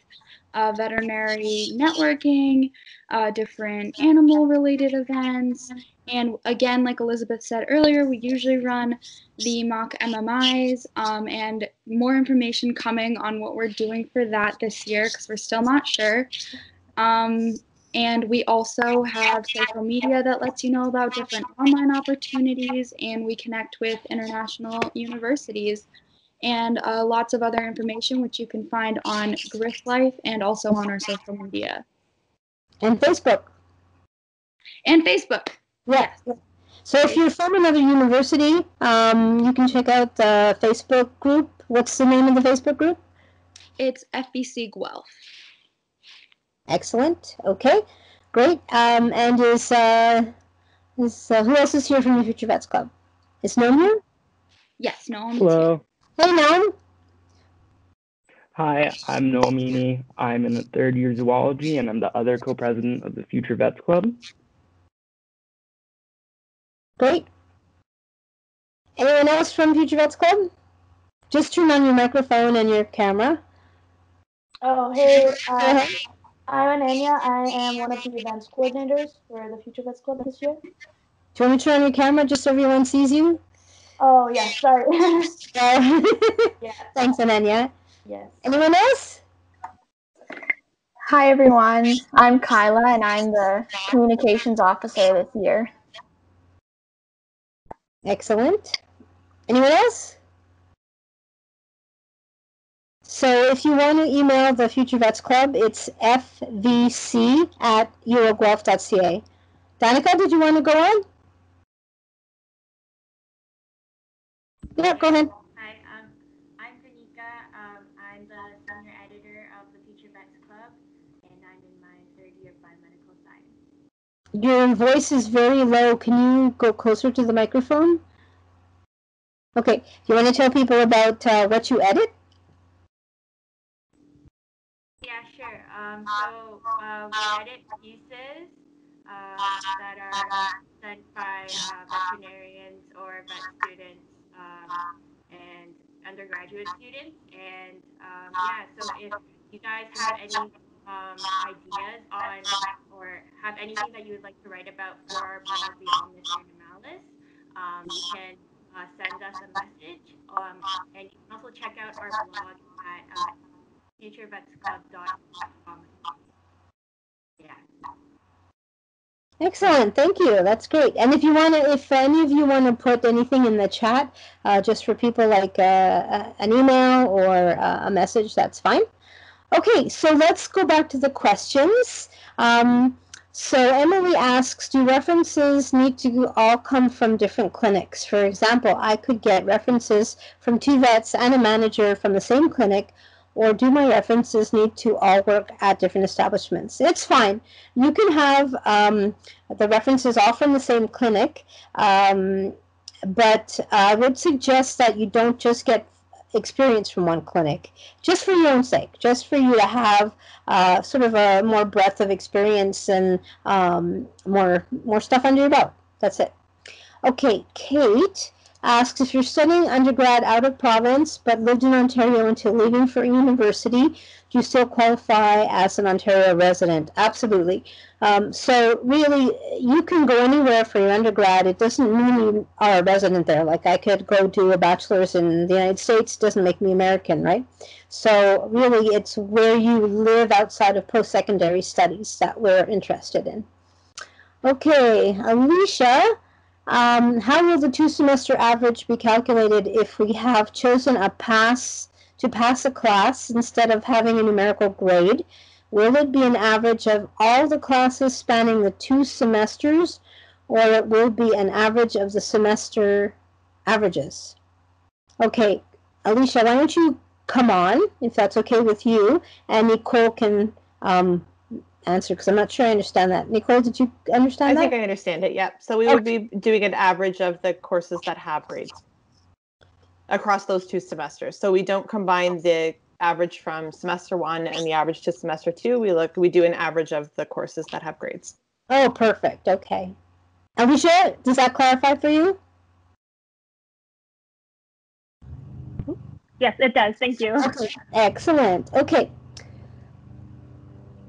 uh, veterinary networking, uh, different animal-related events, and again, like Elizabeth said earlier, we usually run the mock MMIs, um, and more information coming on what we're doing for that this year because we're still not sure. Um, and we also have social media that lets you know about different online opportunities, and we connect with international universities and uh, lots of other information, which you can find on GryphLife and also on our social media. And Facebook. And Facebook. Yes. So if you're from another university, um, you can check out the Facebook group. What's the name of the Facebook group? It's FVC Guelph. Excellent. Okay, great. Um, and is uh, is uh, who else is here from the Future Vets Club? Is Noam here? Yes, Noam. Hello. Hey, Noam. Hi, I'm Noam Meany. I'm in the third year zoology, and I'm the other co-president of the Future Vets Club. Great. Anyone else from Future Vets Club? Just turn on your microphone and your camera. Oh, hey, uh, ahead. I'm Ananya. I am one of the events coordinators for the Future Vets Club this year. Do you want me to turn on your camera just so everyone sees you? Oh, yeah, sorry. No. yeah, Thanks, Ananya. yes. Anyone else? Hi everyone, I'm Kyla and I'm the communications officer this year. Excellent. Anyone else? So if you want to email the Future Vets Club, it's fvc at uoguelph.ca. Danica, did you want to go on? Yeah, go ahead. Hi, um, I'm Kanika. Um, I'm the senior editor of the Future Vets Club, and I'm in my third year of biomedical science. Your voice is very low. Can you go closer to the microphone? Okay. Do You want to tell people about uh, what you edit? Um, so uh, we edit pieces uh, that are sent by uh, veterinarians or vet students um, and undergraduate students. And um, yeah, so if you guys have any um, ideas on or have anything that you would like to write about for our blog Beyond Mr. Namalis, um, you can uh, send us a message. Um, and you can also check out our blog at uh, Excellent, thank you. That's great. And if you want to, if any of you want to put anything in the chat, uh, just for people like uh, uh, an email or uh, a message, that's fine. Okay, so let's go back to the questions. Um, so Emily asks, do references need to all come from different clinics? For example, I could get references from two vets and a manager from the same clinic, or do my references need to all work at different establishments? It's fine. You can have um, the references all from the same clinic, um, but I would suggest that you don't just get experience from one clinic, just for your own sake, just for you to have uh, sort of a more breadth of experience and um, more more stuff under your belt. That's it. Okay, Kate asks if you're studying undergrad out of province but lived in Ontario until leaving for university, do you still qualify as an Ontario resident? Absolutely. Um, so really, you can go anywhere for your undergrad. It doesn't mean you are a resident there. Like I could go do a bachelor's in the United States, doesn't make me American, right? So really, it's where you live outside of post-secondary studies that we're interested in. Okay, Alicia um, how will the two semester average be calculated if we have chosen a pass to pass a class instead of having a numerical grade? Will it be an average of all the classes spanning the two semesters or it will be an average of the semester averages? Okay, Alicia, why don't you come on if that's okay with you and Nicole can um, answer because I'm not sure I understand that. Nicole, did you understand I that? think I understand it. Yep. So we would be doing an average of the courses that have grades across those two semesters. So we don't combine the average from semester one and the average to semester two. We look, we do an average of the courses that have grades. Oh, perfect. Okay. Alicia, does that clarify for you? Yes, it does. Thank you. Okay. Excellent. Okay.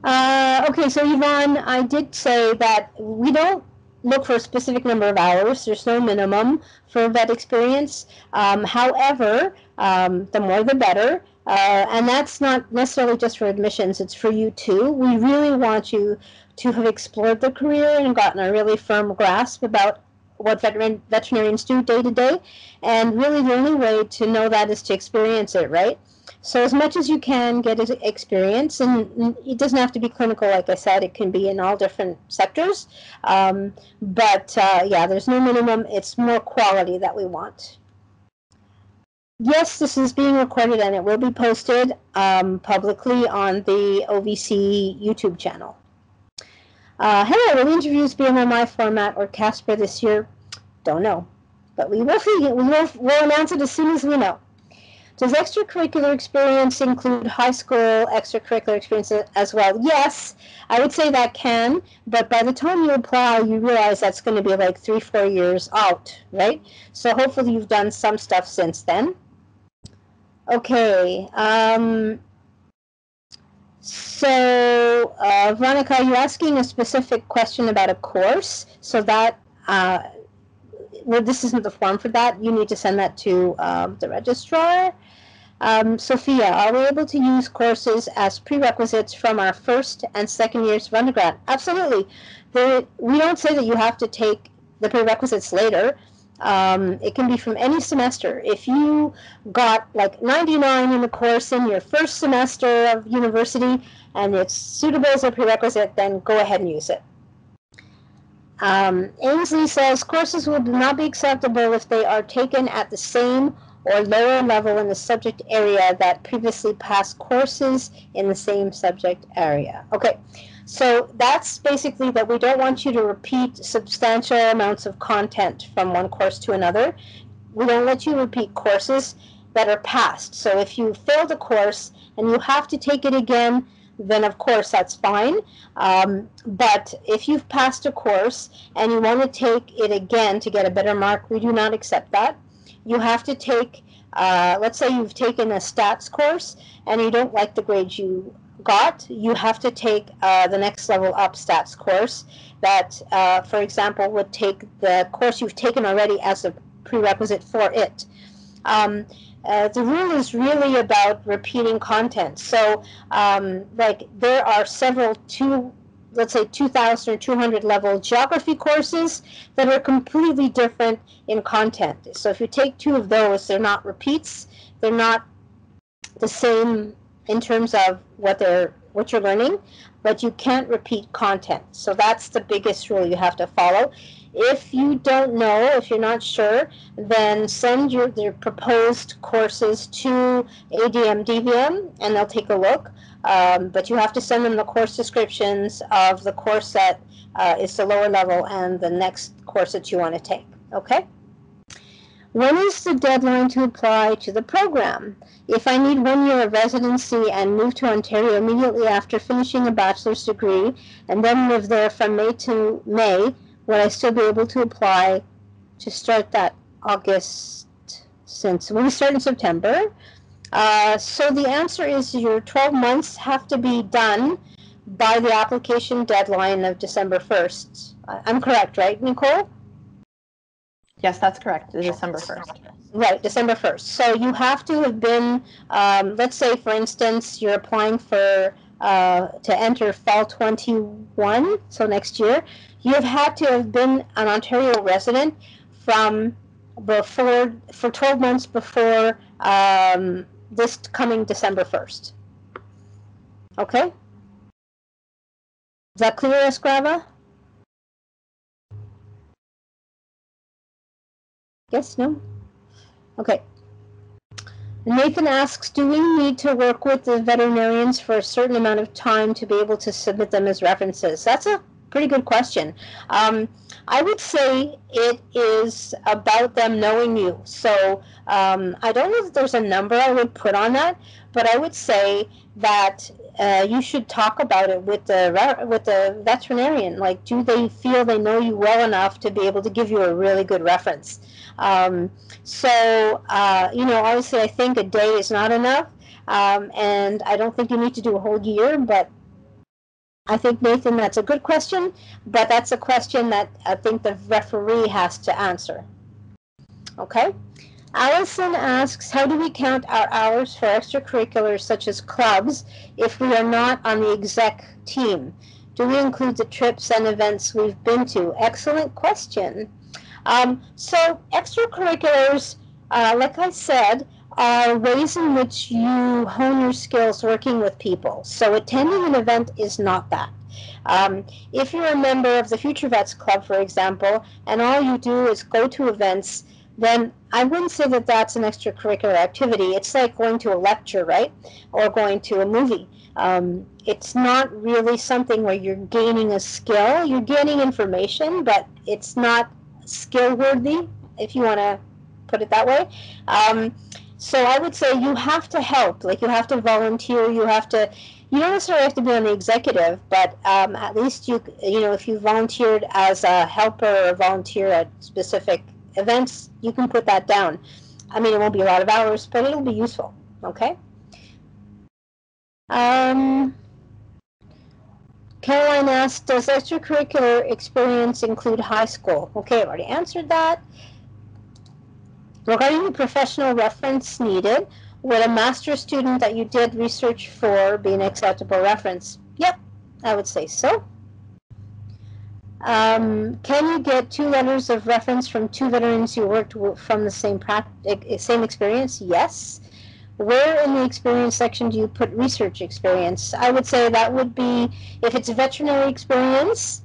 Uh, okay, so Yvonne, I did say that we don't look for a specific number of hours. There's no minimum for vet experience. Um, however, um, the more the better. Uh, and that's not necessarily just for admissions, it's for you too. We really want you to have explored the career and gotten a really firm grasp about what veteran, veterinarians do day to day. And really, the only way to know that is to experience it, right? So as much as you can get experience, and it doesn't have to be clinical, like I said, it can be in all different sectors. Um, but uh, yeah, there's no minimum. It's more quality that we want. Yes, this is being recorded and it will be posted um, publicly on the OVC YouTube channel. Uh, hello, will interviews be in MMI format or Casper this year? Don't know, but we will, we will we'll announce it as soon as we know. Does extracurricular experience include high school extracurricular experience as well? Yes, I would say that can, but by the time you apply, you realize that's going to be like three, four years out, right? So hopefully you've done some stuff since then. Okay. Um, so, uh, Veronica, are you asking a specific question about a course? So that uh, well, this isn't the form for that. You need to send that to um, the registrar. Um, Sophia, are we able to use courses as prerequisites from our first and second years of undergrad? Absolutely. We don't say that you have to take the prerequisites later. Um, it can be from any semester. If you got like 99 in the course in your first semester of university and it's suitable as a prerequisite, then go ahead and use it. Um, Ainsley says courses will not be acceptable if they are taken at the same or lower level in the subject area that previously passed courses in the same subject area. Okay, so that's basically that we don't want you to repeat substantial amounts of content from one course to another. We don't let you repeat courses that are passed. So if you failed a course and you have to take it again, then of course that's fine. Um, but if you've passed a course and you want to take it again to get a better mark, we do not accept that. You have to take uh, let's say you've taken a stats course and you don't like the grades you got, you have to take uh, the next level up stats course that, uh, for example, would take the course you've taken already as a prerequisite for it. Um, uh, the rule is really about repeating content. So, um, like, there are several two, let's say, 2,000 or 200 level geography courses that are completely different in content. So, if you take two of those, they're not repeats. They're not the same in terms of what they're what you're learning, but you can't repeat content. So that's the biggest rule you have to follow. If you don't know, if you're not sure, then send your their proposed courses to ADM DVM and they'll take a look. Um, but you have to send them the course descriptions of the course that uh, is the lower level and the next course that you want to take. Okay? When is the deadline to apply to the program? If I need one year of residency and move to Ontario immediately after finishing a bachelor's degree and then live there from May to May, would I still be able to apply to start that August since we start in September? Uh, so the answer is your 12 months have to be done by the application deadline of December 1st. I'm correct, right, Nicole? Yes, that's correct. December 1st. Right, December 1st. So you have to have been, um, let's say, for instance, you're applying for uh, to enter fall 21, so next year. You have had to have been an Ontario resident from before for 12 months before um, this coming December 1st. Okay? Is that clear, Escrava? Yes, no? Okay. Nathan asks, do we need to work with the veterinarians for a certain amount of time to be able to submit them as references? That's a pretty good question. Um, I would say it is about them knowing you. So um, I don't know if there's a number I would put on that, but I would say that uh, you should talk about it with the with the veterinarian. Like, do they feel they know you well enough to be able to give you a really good reference? Um, so, uh, you know, obviously, I think a day is not enough, um, and I don't think you need to do a whole year. But I think Nathan, that's a good question, but that's a question that I think the referee has to answer. Okay. Allison asks, how do we count our hours for extracurriculars such as clubs if we are not on the exec team? Do we include the trips and events we've been to? Excellent question. Um, so extracurriculars, uh, like I said, are ways in which you hone your skills working with people. So attending an event is not that. Um, if you're a member of the Future Vets Club, for example, and all you do is go to events, then I wouldn't say that that's an extracurricular activity. It's like going to a lecture, right? Or going to a movie. Um, it's not really something where you're gaining a skill. You're gaining information, but it's not skill worthy, if you want to put it that way. Um, so I would say you have to help, like you have to volunteer, you have to. You don't necessarily have to be on the executive, but um, at least you, you know, if you volunteered as a helper or volunteer at specific events, you can put that down. I mean, it won't be a lot of hours, but it'll be useful. Okay. Um, Caroline asked, does extracurricular experience include high school? Okay, I've already answered that. Regarding the professional reference needed, would a master's student that you did research for be an acceptable reference? Yep, I would say so. Um, can you get two letters of reference from two veterans you worked from the same same experience? Yes. Where in the experience section do you put research experience? I would say that would be, if it's a veterinary experience,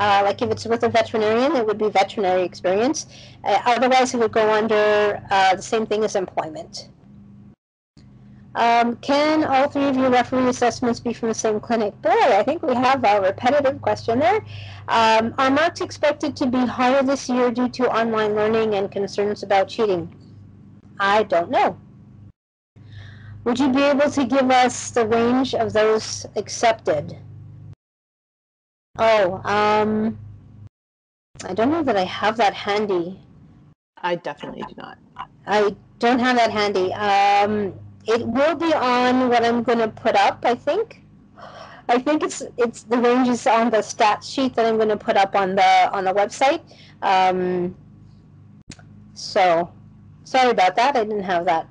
uh, like if it's with a veterinarian, it would be veterinary experience. Uh, otherwise, it would go under uh, the same thing as employment. Um, can all three of your referee assessments be from the same clinic? Boy, I think we have a repetitive question there. Um, are marks expected to be higher this year due to online learning and concerns about cheating? I don't know. Would you be able to give us the range of those accepted? Oh, um, I don't know that I have that handy. I definitely do not. I don't have that handy. Um, it will be on what I'm going to put up. I think. I think it's it's the range is on the stats sheet that I'm going to put up on the on the website. Um, so, sorry about that. I didn't have that.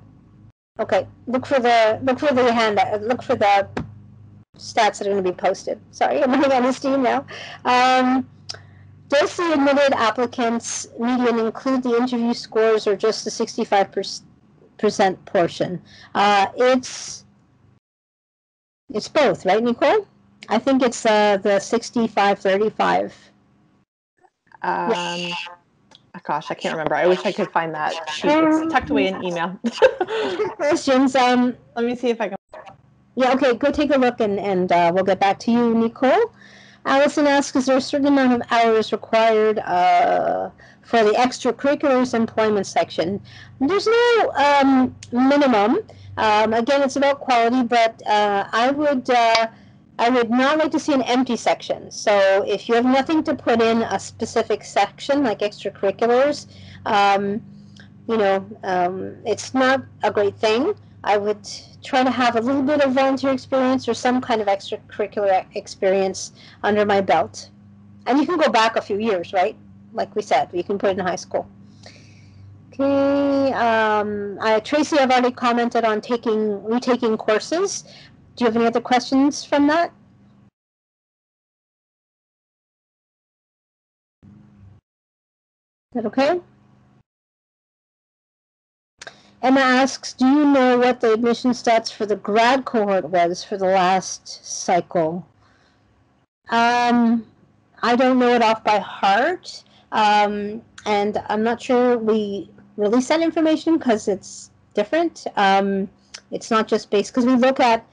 Okay, look for the look for the hand. Look for the stats that are going to be posted. Sorry, I'm running out of steam now. Um, does the admitted applicants median include the interview scores or just the 65% portion? Uh, it's it's both, right, Nicole? I think it's uh, the 65 35. Um, yeah. Gosh, I can't remember. I wish I could find that sheet. It's tucked away in email. questions. Um, Let me see if I can. Yeah, okay, go take a look and, and uh, we'll get back to you, Nicole. Allison asks, is there a certain amount of hours required uh, for the extracurriculars employment section? There's no um, minimum. Um, again, it's about quality, but uh, I would uh, I would not like to see an empty section. So if you have nothing to put in a specific section like extracurriculars, um, you know, um, it's not a great thing. I would try to have a little bit of volunteer experience or some kind of extracurricular experience under my belt. And you can go back a few years, right? Like we said, you can put it in high school. Okay, um, I, Tracy, I've already commented on taking retaking courses. Do you have any other questions from that? Is that okay? Emma asks, do you know what the admission stats for the grad cohort was for the last cycle? Um, I don't know it off by heart, um, and I'm not sure we release that information because it's different. Um, it's not just based because we look at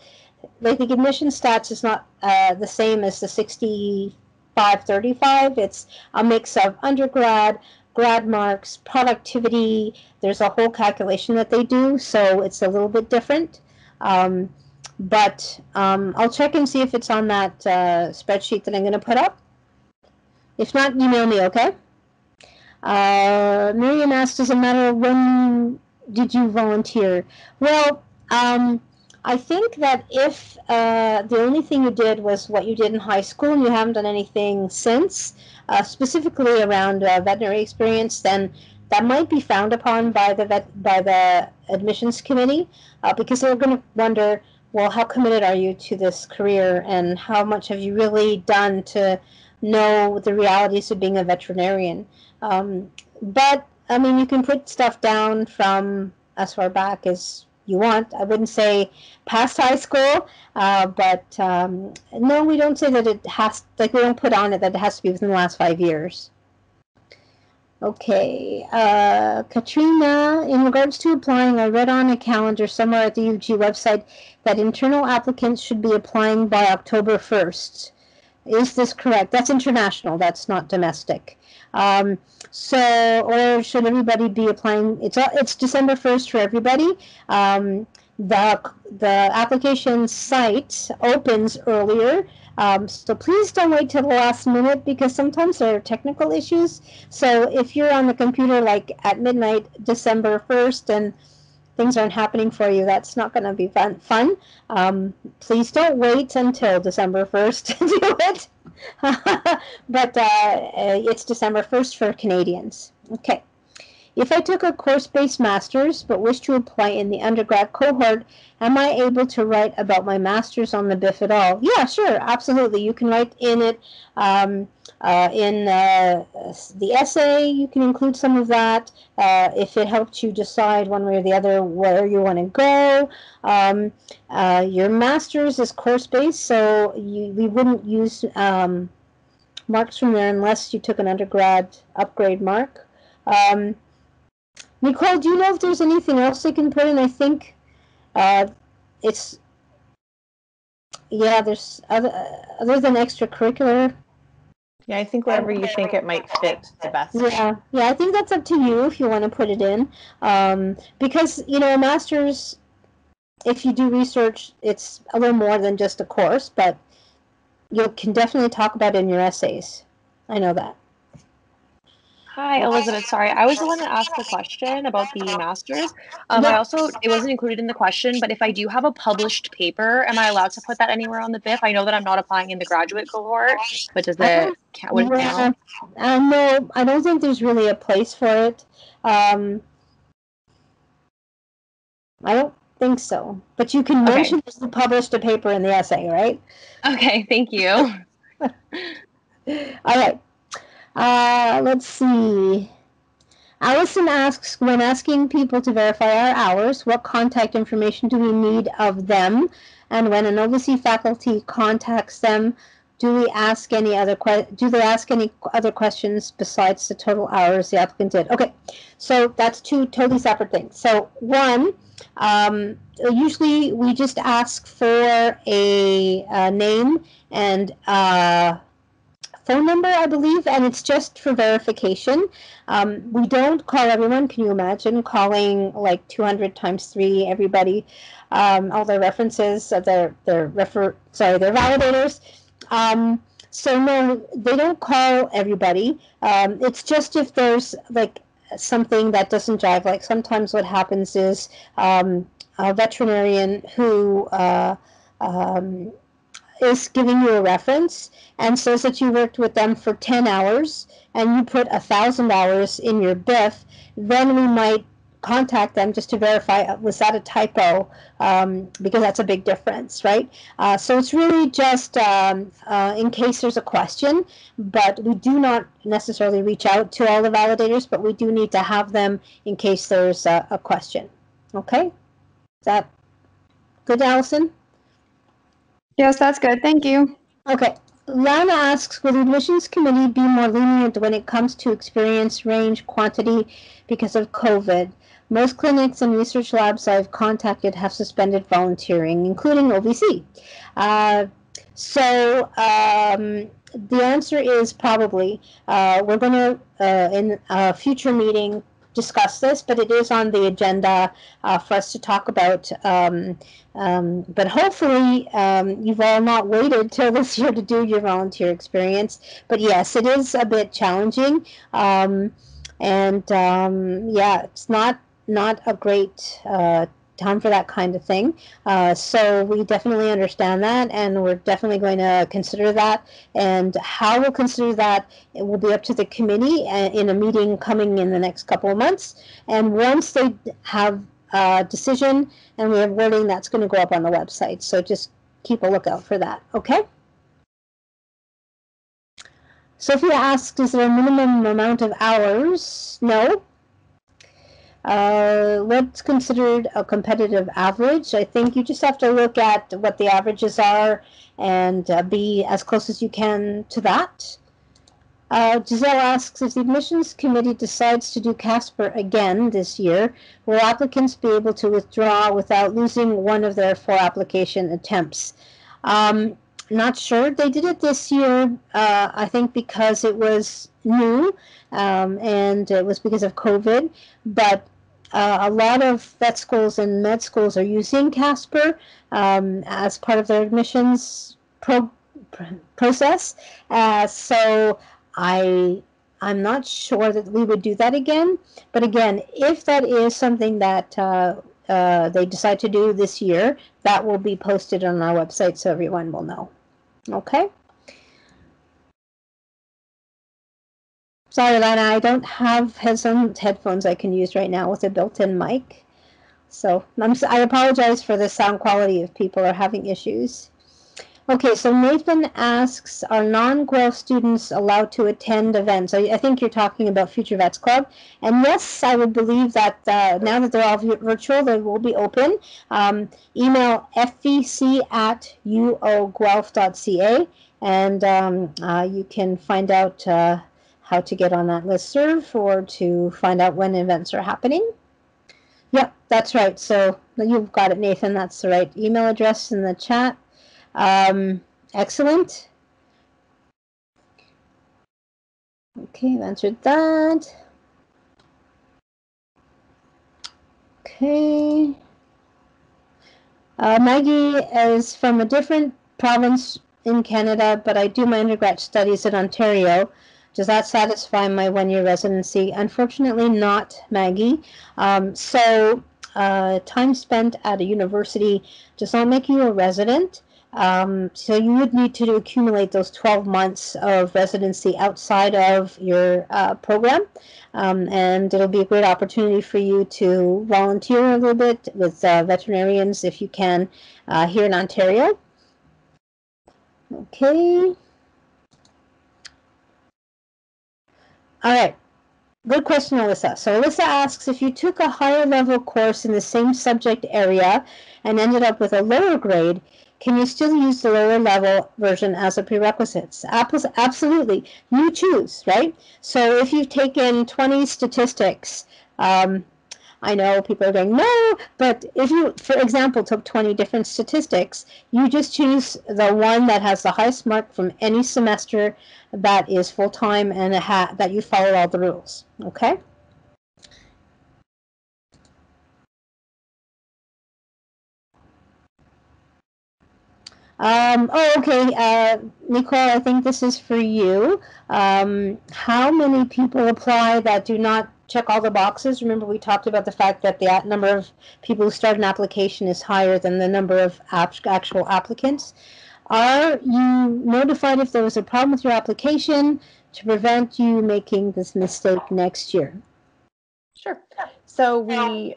like the admission stats is not uh, the same as the 6535. It's a mix of undergrad, grad marks, productivity. There's a whole calculation that they do, so it's a little bit different. Um, but um, I'll check and see if it's on that uh, spreadsheet that I'm going to put up. If not, email me, okay? Uh, Miriam asked, does it matter of when did you volunteer? Well, um, I think that if uh, the only thing you did was what you did in high school and you haven't done anything since, uh, specifically around uh, veterinary experience, then that might be frowned upon by the vet, by the admissions committee uh, because they're going to wonder, well, how committed are you to this career and how much have you really done to know the realities of being a veterinarian? Um, but I mean, you can put stuff down from as far back as you want. I wouldn't say past high school, uh, but um, no, we don't say that it has, like, we don't put on it that it has to be within the last five years. Okay, uh, Katrina, in regards to applying, I read on a calendar somewhere at the UG website that internal applicants should be applying by October 1st. Is this correct? That's international, that's not domestic. Um, so, or should everybody be applying? It's it's December first for everybody. Um, the the application site opens earlier. Um, so please don't wait till the last minute because sometimes there are technical issues. So if you're on the computer like at midnight, December 1st, and things aren't happening for you, that's not going to be fun. fun. Um, please don't wait until December 1st to do it. but uh, uh, it's December 1st for Canadians. Okay. If I took a course-based master's but wish to apply in the undergrad cohort, am I able to write about my master's on the BIF at all? Yeah, sure, absolutely. You can write in it. Um, uh, in uh, the essay, you can include some of that uh, if it helps you decide one way or the other where you want to go. Um, uh, your master's is course-based, so you, we wouldn't use um, marks from there unless you took an undergrad upgrade mark. Um, Nicole, do you know if there's anything else they can put in? I think uh, it's yeah. There's other other than extracurricular. Yeah, I think wherever you think it might fit the best. Yeah, yeah. I think that's up to you if you want to put it in, um, because you know, a master's. If you do research, it's a little more than just a course, but you can definitely talk about it in your essays. I know that. Hi, Elizabeth. Sorry, I was the one that asked the question about the masters. Um, I also it wasn't included in the question, but if I do have a published paper, am I allowed to put that anywhere on the BIF? I know that I'm not applying in the graduate cohort, but does it count? Would it count? uh, no, I don't think there's really a place for it. Um, I don't think so. But you can mention that you published a paper in the essay, right? Okay, thank you. All right. Uh, let's see. Allison asks, when asking people to verify our hours, what contact information do we need of them? And when an OVC faculty contacts them, do we ask any other que- do they ask any other questions besides the total hours the applicant did? Okay, so that's two totally separate things. So one, um, usually we just ask for a, uh name and uh, phone number, I believe, and it's just for verification. Um, we don't call everyone. Can you imagine calling like 200 times three everybody, um, all their references, uh, their their refer sorry, their validators. Um, so no, they don't call everybody. Um, it's just if there's like something that doesn't jive. Like sometimes what happens is um, a veterinarian who uh, um, is giving you a reference and says that you worked with them for 10 hours and you put a thousand hours in your BIF, then we might contact them just to verify uh, was that a typo um, because that's a big difference, right? Uh, so it's really just um, uh, in case there's a question, but we do not necessarily reach out to all the validators, but we do need to have them in case there's a, a question. Okay? Is that good, Allison? Yes, that's good. Thank you. Okay. Lana asks, will the admissions committee be more lenient when it comes to experience range quantity because of COVID? Most clinics and research labs I've contacted have suspended volunteering, including OVC. Uh, so um, the answer is probably. Uh, we're going to, uh, in a future meeting, discuss this, but it is on the agenda uh, for us to talk about. Um, um, but hopefully, um, you've all not waited till this year to do your volunteer experience. But yes, it is a bit challenging, um, and um, yeah, it's not not a great uh, time for that kind of thing. Uh, so we definitely understand that, and we're definitely going to consider that. And how we'll consider that it will be up to the committee uh, in a meeting coming in the next couple of months. And once they have a decision and we have wording, that's going to go up on the website. So just keep a lookout for that. Okay. Sophia asks, is there a minimum amount of hours? No, uh, what's considered a competitive average? I think you just have to look at what the averages are and uh, be as close as you can to that. Uh, Giselle asks if the admissions committee decides to do Casper again this year, will applicants be able to withdraw without losing one of their four application attempts? Um, not sure. They did it this year, uh, I think, because it was new um, and it was because of COVID. But uh, a lot of vet schools and med schools are using Casper um, as part of their admissions pro- process. Uh, so I I'm not sure that we would do that again. But again, if that is something that uh, uh, they decide to do this year, that will be posted on our website so everyone will know. Okay. Sorry, Lana, I don't have some headphones I can use right now with a built-in mic. So I'm, I apologize for the sound quality if people are having issues. Okay, so Nathan asks, are non-Guelph students allowed to attend events? I, I think you're talking about Future Vets Club. And yes, I would believe that uh, now that they're all virtual, they will be open. Um, email fvc at uoguelph.ca and um, uh, you can find out uh, how to get on that listserv or to find out when events are happening. Yep, that's right. So you've got it, Nathan. That's the right email address in the chat. Um, excellent. Okay, I've answered that. Okay. Uh, Maggie is from a different province in Canada, but I do my undergrad studies in Ontario. Does that satisfy my one-year residency? Unfortunately, not, Maggie. Um, so uh, time spent at a university does not make you a resident. Um, so you would need to accumulate those 12 months of residency outside of your uh, program. Um, and it'll be a great opportunity for you to volunteer a little bit with uh, veterinarians if you can uh, here in Ontario. Okay. All right. Good question, Alyssa. So Alyssa asks if you took a higher level course in the same subject area and ended up with a lower grade, can you still use the lower level version as a prerequisite? Absolutely. You choose, right? So if you've taken 20 statistics, um, I know people are going, no, but if you, for example, took 20 different statistics, you just choose the one that has the highest mark from any semester that is full time and ha- that you follow all the rules. Okay? Um, oh, okay. Uh, Nicole, I think this is for you. Um, how many people apply that do not check all the boxes? Remember, we talked about the fact that the number of people who start an application is higher than the number of actual applicants. Are you notified if there was a problem with your application to prevent you making this mistake next year? Sure. So we,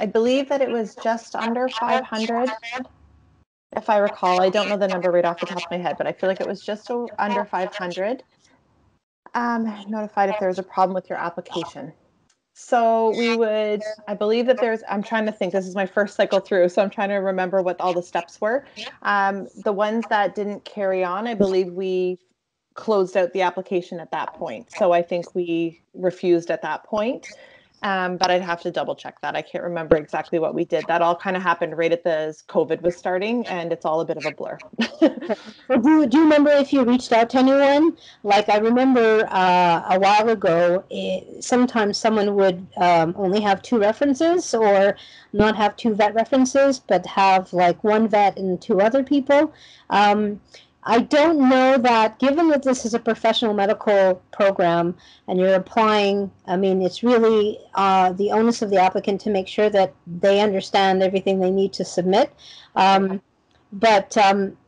I believe that it was just under 500 if I recall. I don't know the number right off the top of my head, but I feel like it was just under 500. Um, notified if there's a problem with your application. So we would, I believe that there's, I'm trying to think, this is my first cycle through, so I'm trying to remember what all the steps were. Um, the ones that didn't carry on, I believe we closed out the application at that point. So I think we refused at that point. Um, but I'd have to double check that. I can't remember exactly what we did. That all kind of happened right at the as COVID was starting, and it's all a bit of a blur. do, do you remember if you reached out to anyone? Like I remember uh, a while ago, it, sometimes someone would um, only have two references, or not have two vet references, but have like one vet and two other people. Um, I don't know that, given that this is a professional medical program and you're applying, I mean, it's really uh, the onus of the applicant to make sure that they understand everything they need to submit. Um, but um,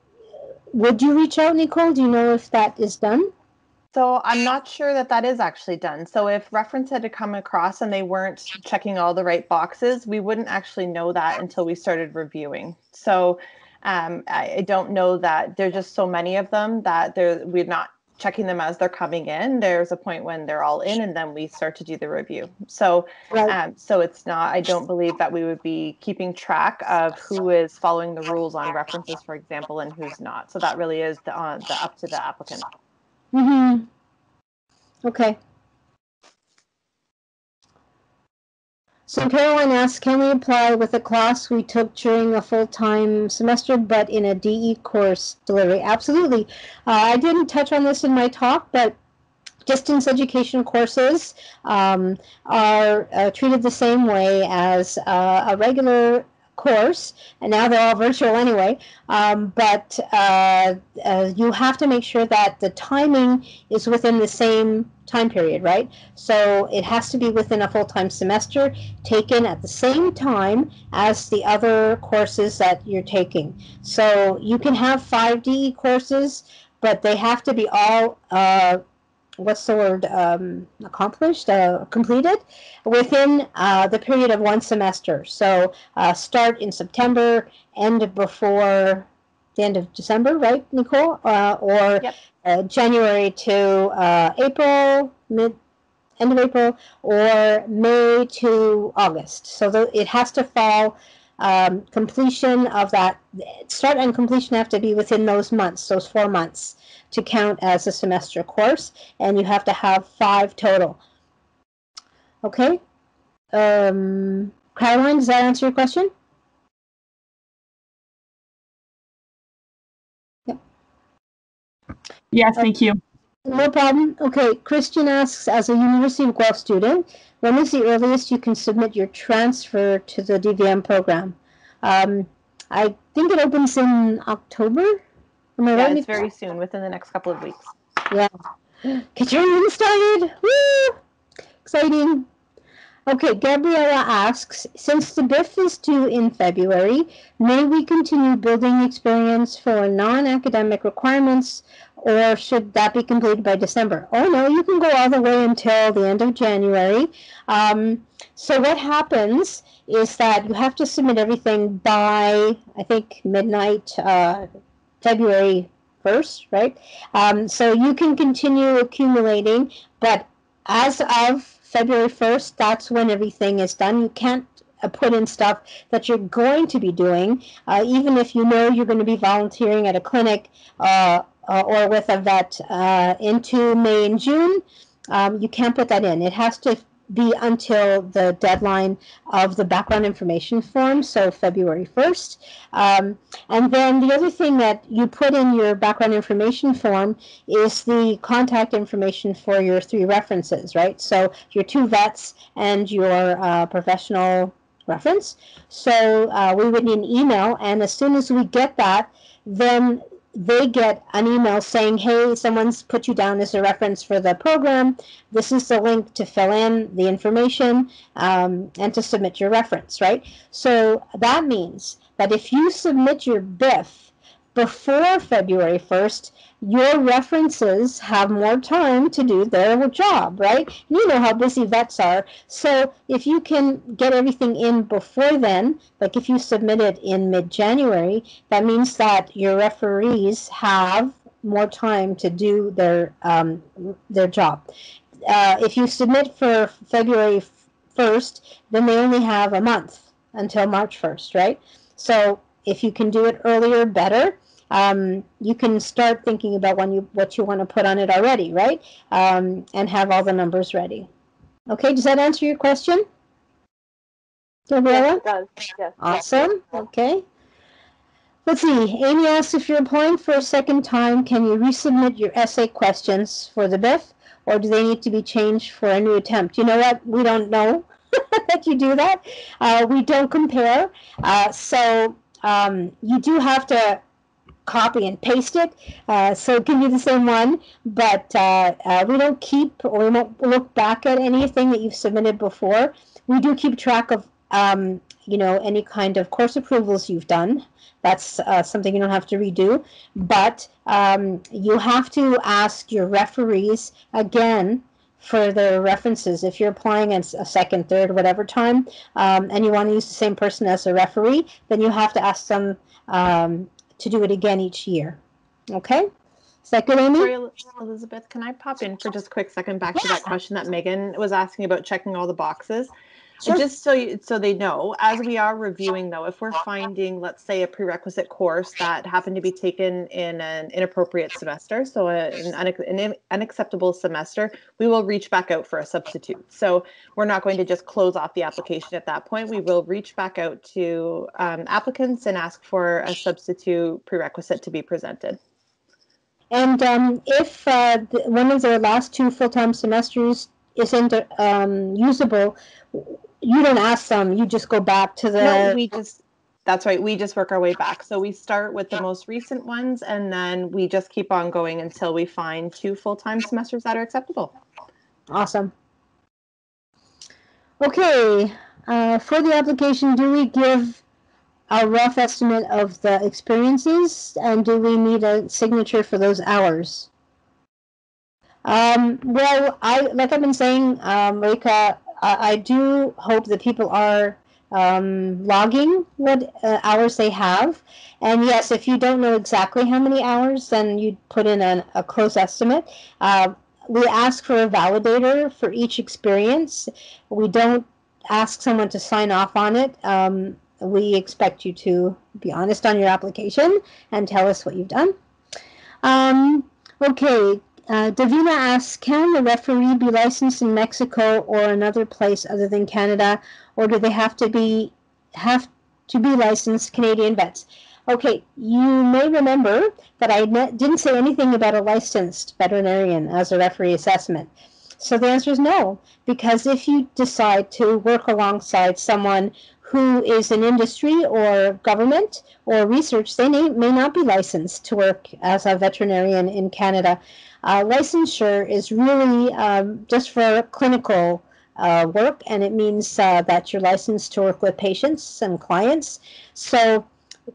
would you reach out, Nicole? Do you know if that is done? So I'm not sure that that is actually done. So if reference had to come across and they weren't checking all the right boxes, we wouldn't actually know that until we started reviewing. So um, I, I, don't know that there's just so many of them that we're not checking them as they're coming in. There's a point when they're all in, and then we start to do the review. So, right. um, so it's not. I don't believe that we would be keeping track of who is following the rules on references, for example, and who's not. So that really is the, uh, the up to the applicant. Mm-hmm. Okay. So Caroline asks, can we apply with a class we took during a full-time semester, but in a DE course delivery? Absolutely. Uh, I didn't touch on this in my talk, but distance education courses um, are uh, treated the same way as uh, a regular course, and now they're all virtual anyway. Um, but uh, uh, you have to make sure that the timing is within the same time period, right? So it has to be within a full time semester, taken at the same time as the other courses that you're taking. So you can have five DE courses, but they have to be all. Uh, what's the word um, accomplished uh, completed within uh, the period of one semester. So uh, start in september end before the end of december right nicole? Uh, or yep. Uh, january to uh, april mid end of april or may to august. So the, it has to fall um, completion of that start and completion have to be within those months those four months to count as a semester course, and you have to have five total. Okay? Um, Caroline, does that answer your question? Yep. Yes, thank you. No problem. Okay, Christian asks, as a University of Guelph student, when is the earliest you can submit your transfer to the DVM program? Um, I think it opens in October. Am I yeah, right? it's very soon, within the next couple of weeks. Yeah. Get your meeting started. Woo! Exciting. Okay, Gabriella asks, since the BIF is due in February, may we continue building experience for non-academic requirements or should that be completed by December? Oh no, you can go all the way until the end of January. Um, so what happens is that you have to submit everything by, I think, midnight, uh, February 1st, right? Um, so you can continue accumulating, but as of February 1st, that's when everything is done. You can't uh, put in stuff that you're going to be doing, uh, even if you know you're going to be volunteering at a clinic uh, uh or with a vet uh, into May and June. Um, you can't put that in. It has to be until the deadline of the background information form, so February 1st. Um, and then the other thing that you put in your background information form is the contact information for your three references, right? So your two vets and your uh, professional reference. So uh, we would need an email, and as soon as we get that, then they get an email saying, hey, someone's put you down as a reference for the program. This is the link to fill in the information um, and to submit your reference, right? So that means that if you submit your BIF before February 1st, your references have more time to do their job, right? You know how busy vets are. So if you can get everything in before then, like if you submit it in mid January, that means that your referees have more time to do their um, their job. Uh, if you submit for February 1st, then they only have a month until March 1st, right? So if you can do it earlier, better um, you can start thinking about when you what you want to put on it already, right? Um, and have all the numbers ready. Okay, does that answer your question? Gabriella? Yes, it does. Yes. Awesome. Okay. Let's see. Amy asks if you're applying for a second time, can you resubmit your essay questions for the BIF, or do they need to be changed for a new attempt? You know what? We don't know that you do that. Uh, we don't compare. Uh, so um, you do have to copy and paste it. Uh, so it can be the same one, but uh, uh, we don't keep or we won't look back at anything that you've submitted before. We do keep track of, um, you know, any kind of course approvals you've done. That's uh, something you don't have to redo, but um, you have to ask your referees again for their references. If you're applying a second, third, whatever time, um, and you want to use the same person as a referee, then you have to ask them um, to do it again each year. Okay? Is that good, Amy? Elizabeth, can I pop in for just a quick second back to that question that Megan was asking about checking all the boxes? Sure. Just so you, so they know, as we are reviewing though, if we're finding, let's say, a prerequisite course that happened to be taken in an inappropriate semester, so a, an, an unacceptable semester, we will reach back out for a substitute. So we're not going to just close off the application at that point. We will reach back out to um, applicants and ask for a substitute prerequisite to be presented. And um, if uh, one of their last two full-time semesters isn't um, usable, you don't ask them. You just go back to the. No, we just. That's right. We just work our way back. So we start with the most recent ones, and then we just keep on going until we find two full time semesters that are acceptable. Awesome. Okay. Uh, for the application, do we give a rough estimate of the experiences, and do we need a signature for those hours? Um, well, I like I've been saying, um, Rika, I, I do hope that people are um, logging what uh, hours they have. And yes, if you don't know exactly how many hours, then you put in an, a close estimate. Uh, we ask for a validator for each experience. We don't ask someone to sign off on it. Um, we expect you to be honest on your application and tell us what you've done. Um, okay, uh, Davina asks, can the referee be licensed in Mexico or another place other than Canada, or do they have to be have to be licensed Canadian vets? Okay, you may remember that I didn't say anything about a licensed veterinarian as a referee assessment. So the answer is no, because if you decide to work alongside someone who is in industry or government or research, they may, may not be licensed to work as a veterinarian in Canada. Uh, licensure is really um, just for clinical uh, work, and it means uh, that you're licensed to work with patients and clients. So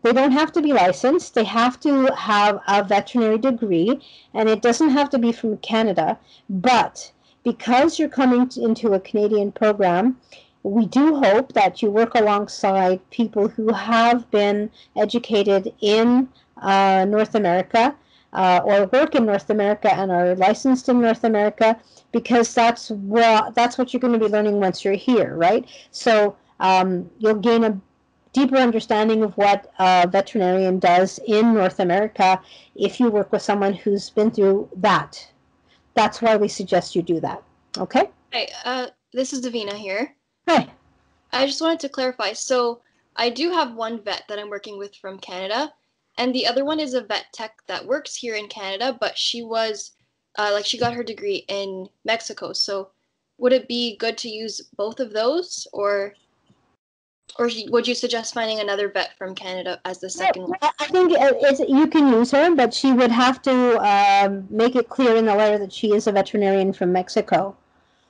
they don't have to be licensed. They have to have a veterinary degree, and it doesn't have to be from Canada. But because you're coming into a Canadian program, we do hope that you work alongside people who have been educated in uh, North America uh, or work in North America and are licensed in North America because that's what that's what you're going to be learning once you're here, right? So um, you'll gain a deeper understanding of what a veterinarian does in North America if you work with someone who's been through that. That's why we suggest you do that. Okay? Hi, uh, this is Davina here. Hi. I just wanted to clarify. So I do have one vet that I'm working with from Canada, and the other one is a vet tech that works here in Canada, but she was uh, like she got her degree in Mexico. So would it be good to use both of those, or or would you suggest finding another vet from Canada as the second one? I think it's, you can use her, but she would have to um, make it clear in the letter that she is a veterinarian from Mexico.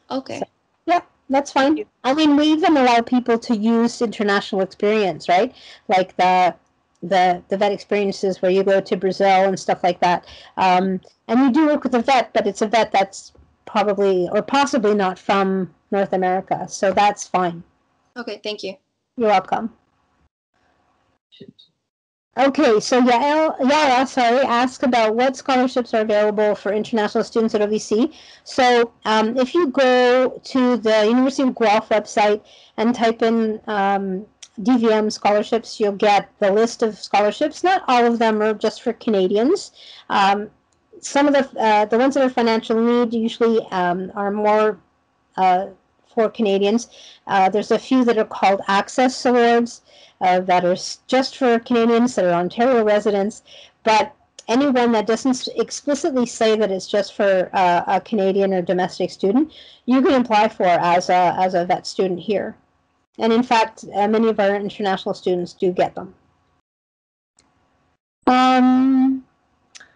Okay. So, yeah, that's fine. I mean, we even allow people to use international experience, right? Like the the the vet experiences where you go to Brazil and stuff like that. Um, and you do work with a vet, but it's a vet that's probably or possibly not from North America, so that's fine. Okay, thank you. You're welcome. Okay, so Yael, Yara, sorry, asked about what scholarships are available for international students at OVC. So um, if you go to the University of Guelph website and type in um, DVM scholarships, you'll get the list of scholarships. Not all of them are just for Canadians. Um, some of the uh, the ones that are financial need usually um, are more uh, for Canadians. Uh, there's a few that are called Access Awards uh, that are just for Canadians that are Ontario residents, but anyone that doesn't explicitly say that it's just for uh, a Canadian or domestic student, you can apply for as a as a vet student here. And in fact, uh, many of our international students do get them. Um,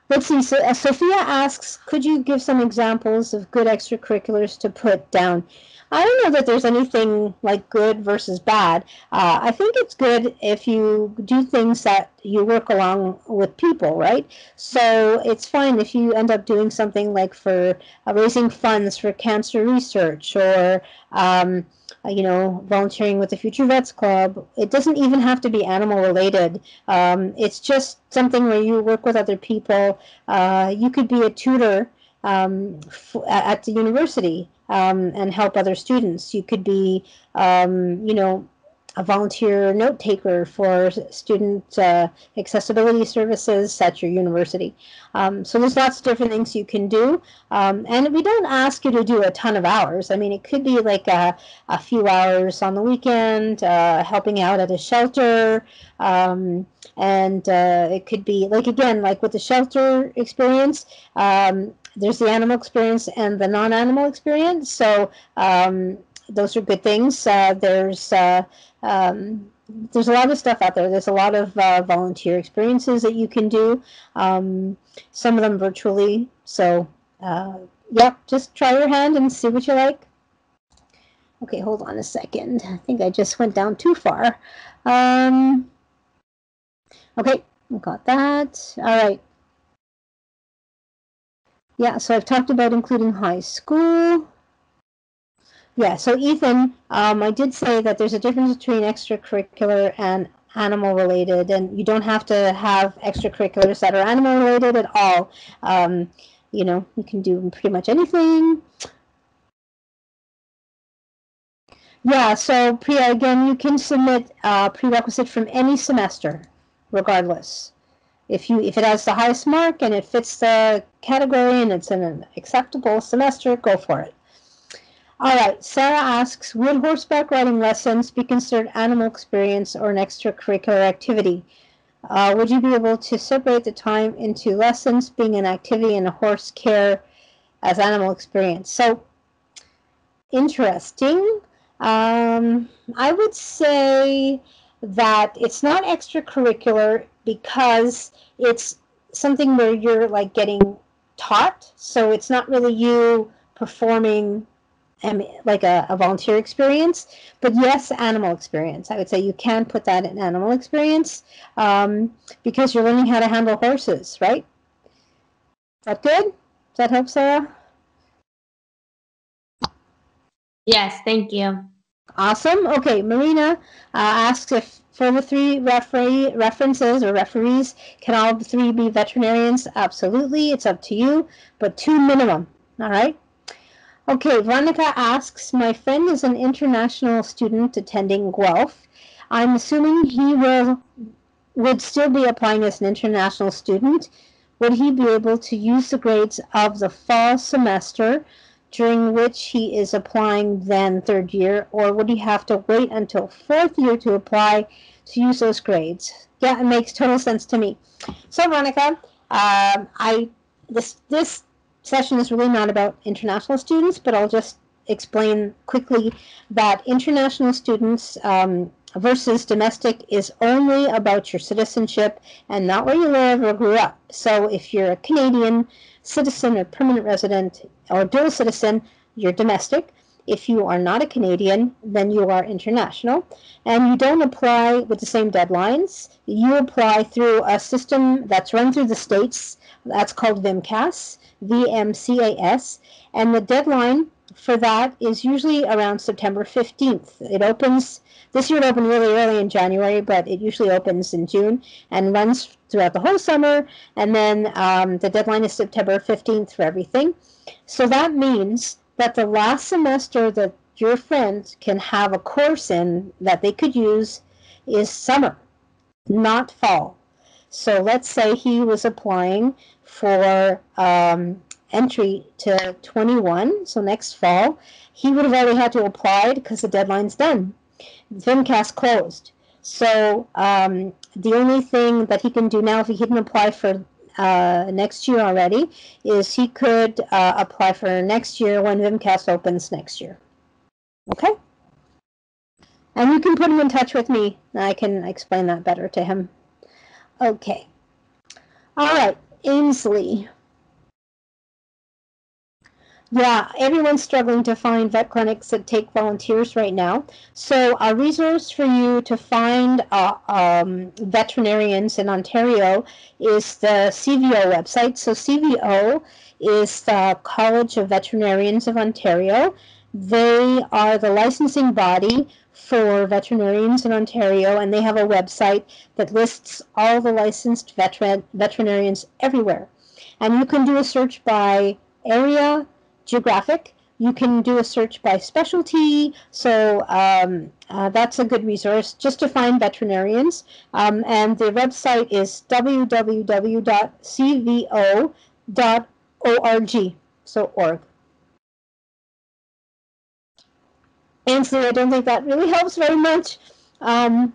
let's see. So, uh, Sophia asks, could you give some examples of good extracurriculars to put down? I don't know that there's anything like good versus bad. Uh, I think it's good if you do things that you work along with people, right? So it's fine if you end up doing something like for uh, raising funds for cancer research or um, uh, you know, volunteering with the Future Vets Club. It doesn't even have to be animal related. Um, it's just something where you work with other people. Uh, you could be a tutor um, f- at the university um, and help other students. You could be, um, you know, a volunteer note taker for student uh, accessibility services at your university. Um, so there's lots of different things you can do. Um, and we don't ask you to do a ton of hours. I mean, it could be like a, a few hours on the weekend, uh, helping out at a shelter. Um, and uh, it could be like, again, like with the shelter experience, um, there's the animal experience and the non-animal experience. So um, those are good things. Uh, there's uh, um, there's a lot of stuff out there. There's a lot of uh, volunteer experiences that you can do. Um, some of them virtually. So uh, yeah, just try your hand and see what you like. Okay, hold on a second. I think I just went down too far. Um, okay, got that. All right. Yeah, so I've talked about including high school. Yeah, so Ethan, um, I did say that there's a difference between extracurricular and animal related, and you don't have to have extracurriculars that are animal related at all. Um, you know, you can do pretty much anything. Yeah, so Priya, again, you can submit a prerequisite from any semester, regardless. If you if it has the highest mark and it fits the category and it's an acceptable semester, go for it. All right, Sarah asks, would horseback riding lessons be considered animal experience or an extracurricular activity? Uh, would you be able to separate the time into lessons being an activity and a horse care as animal experience? So, interesting. Um, I would say that it's not extracurricular because it's something where you're like getting taught. So it's not really you performing like a, a volunteer experience, but yes, animal experience. I would say you can put that in animal experience um, because you're learning how to handle horses, right? Is that good? Does that help, Sarah? Yes, thank you. Awesome. Okay, Marina uh, asks if for the three referee references or referees, can all three be veterinarians? Absolutely. It's up to you, but two minimum. All right. Okay, Veronica asks, my friend is an international student attending Guelph. I'm assuming he will would still be applying as an international student. Would he be able to use the grades of the fall semester during which he is applying then third year, or would he have to wait until fourth year to apply to use those grades? Yeah, it makes total sense to me. So, Veronica, um, I this this session is really not about international students, but I'll just explain quickly that international students um, versus domestic is only about your citizenship and not where you live or grew up. So if you're a Canadian citizen or permanent resident or dual citizen, you're domestic. If you are not a Canadian, then you are international. And you don't apply with the same deadlines. You apply through a system that's run through the states. That's called VMCAS, VMCAS. And the deadline for that is usually around September 15th. It opens, this year it opened really early in January, but it usually opens in June and runs throughout the whole summer. And then um, the deadline is September 15th for everything. So that means that the last semester that your friend can have a course in that they could use is summer, not fall. So let's say he was applying for um, entry to 21, so next fall, he would have already had to apply because the deadline's done. VMCAS closed. So um, the only thing that he can do now, if he didn't apply for uh, next year already, is he could uh, apply for next year when VMCAS opens next year. Okay? And you can put him in touch with me. I can explain that better to him. Okay. All right, Ainsley. Yeah, everyone's struggling to find vet clinics that take volunteers right now. So a resource for you to find uh, um, veterinarians in Ontario is the CVO website. So CVO is the College of Veterinarians of Ontario. They are the licensing body for veterinarians in Ontario, and they have a website that lists all the licensed veteran veterinarians everywhere. And you can do a search by area, geographic. You can do a search by specialty, so um, uh, that's a good resource just to find veterinarians. Um, and the website is www.cvo.org, so org. Ainsley, I don't think that really helps very much. Um,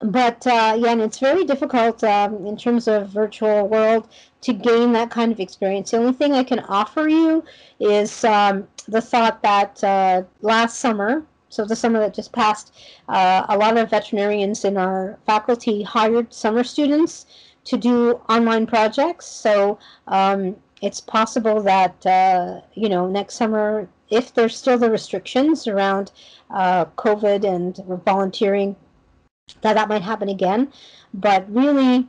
but uh, yeah, and it's very difficult um, in terms of virtual world to gain that kind of experience. The only thing I can offer you is um, the thought that uh, last summer, so the summer that just passed, uh, a lot of veterinarians in our faculty hired summer students to do online projects. So um, it's possible that uh, you know next summer, if there's still the restrictions around uh, COVID and volunteering that that might happen again. But really,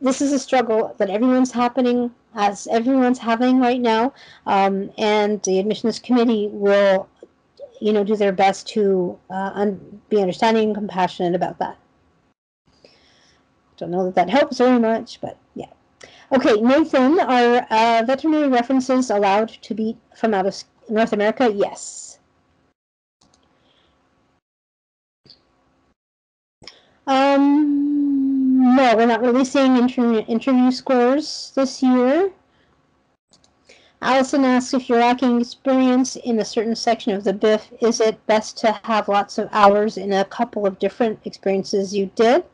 this is a struggle that everyone's happening as everyone's having right now, um, and the admissions committee will, you know, do their best to uh, un- be understanding and compassionate about that. Don't know that that helps very much, but yeah. Okay, Nathan, are uh, veterinary references allowed to be from out of North America? Yes. Um, no, we're not releasing inter- interview scores this year. Allison asks if you're lacking experience in a certain section of the BIF, is it best to have lots of hours in a couple of different experiences you did?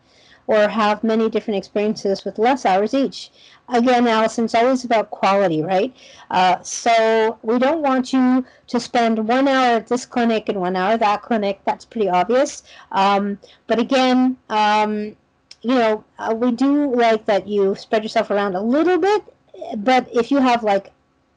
Or have many different experiences with less hours each. Again, Allison, it's always about quality, right? Uh, so we don't want you to spend one hour at this clinic and one hour at that clinic. That's pretty obvious. Um, but again, um, you know, uh, we do like that you spread yourself around a little bit. But if you have like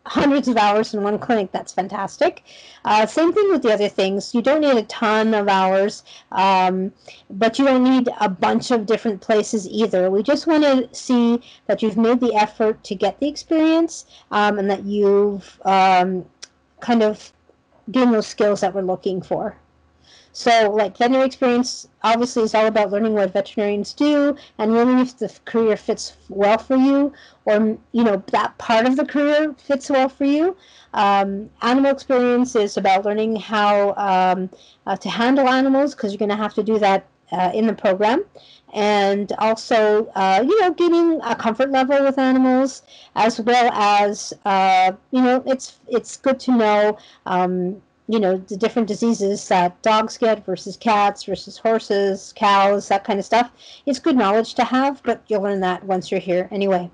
hundreds of hours in one clinic, that's fantastic. Uh, same thing with the other things. You don't need a ton of hours, um, but you don't need a bunch of different places either. We just want to see that you've made the effort to get the experience um, and that you've um, kind of gained those skills that we're looking for. So, like veterinary experience, obviously, is all about learning what veterinarians do and learning if the career fits well for you, or you know that part of the career fits well for you. Um, animal experience is about learning how um, uh, to handle animals because you're going to have to do that uh, in the program, and also uh, you know getting a comfort level with animals as well as uh, you know it's it's good to know. Um, you know the different diseases that dogs get versus cats versus horses cows that kind of stuff. It's good knowledge to have but you'll learn that once you're here anyway.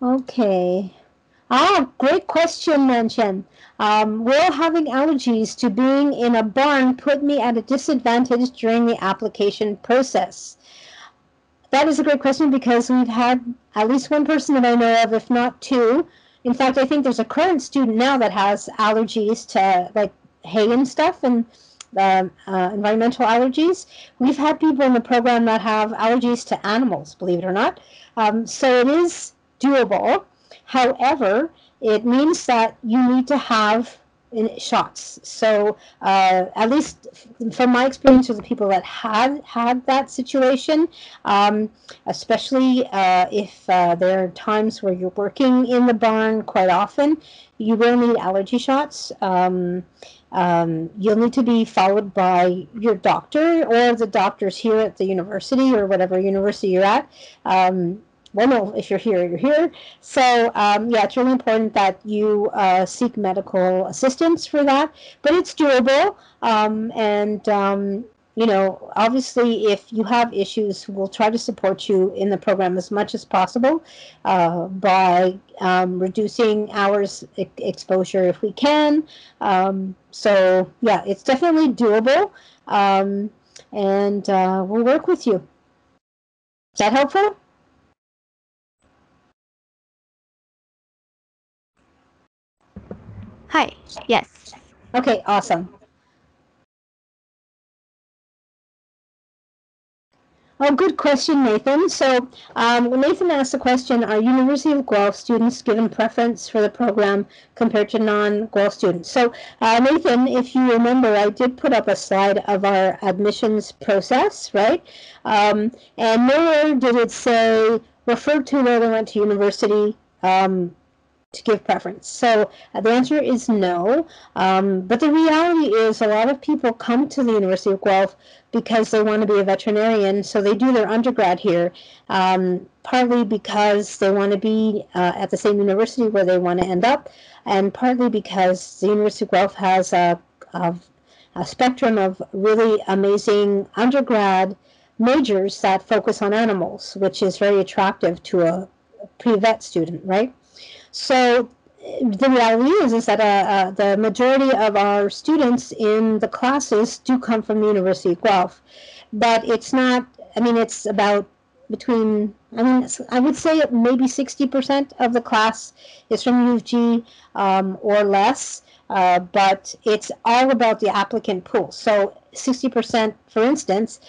Okay. Ah great question mention um, will having allergies to being in a barn put me at a disadvantage during the application process? That is a great question because we've had at least one person that i know of if not two in fact, I think there's a current student now that has allergies to like hay and stuff and uh, uh, environmental allergies. We've had people in the program that have allergies to animals, believe it or not. Um, so it is doable. However, it means that you need to have in shots. So uh, at least from my experience with the people that had had that situation, um, especially uh, if uh, there are times where you're working in the barn quite often, you will need allergy shots. Um, um, you'll need to be followed by your doctor or the doctors here at the university or whatever university you're at. Um, well, if you're here, you're here. So, um, yeah, it's really important that you uh, seek medical assistance for that. But it's doable. Um, and, um, you know, obviously, if you have issues, we'll try to support you in the program as much as possible uh, by um, reducing hours e- exposure if we can. Um, so, yeah, it's definitely doable. Um, and uh, we'll work with you. Is that helpful? Hi. Yes. Okay, awesome. Oh, good question, Nathan. So, um, Nathan asked the question Are University of Guelph students given preference for the program compared to non Guelph students? So, uh, Nathan, if you remember, I did put up a slide of our admissions process, right? Um, and nowhere did it say referred to where they went to university. Um, to give preference? So uh, the answer is no. Um, but the reality is, a lot of people come to the University of Guelph because they want to be a veterinarian, so they do their undergrad here. Um, partly because they want to be uh, at the same university where they want to end up, and partly because the University of Guelph has a, a, a spectrum of really amazing undergrad majors that focus on animals, which is very attractive to a pre-vet student, right? So the reality is is that uh, uh, the majority of our students in the classes do come from the University of Guelph, but it's not. I mean, it's about between. I mean, I would say maybe sixty percent of the class is from U of G um, or less. Uh, but it's all about the applicant pool. So 60%, for instance,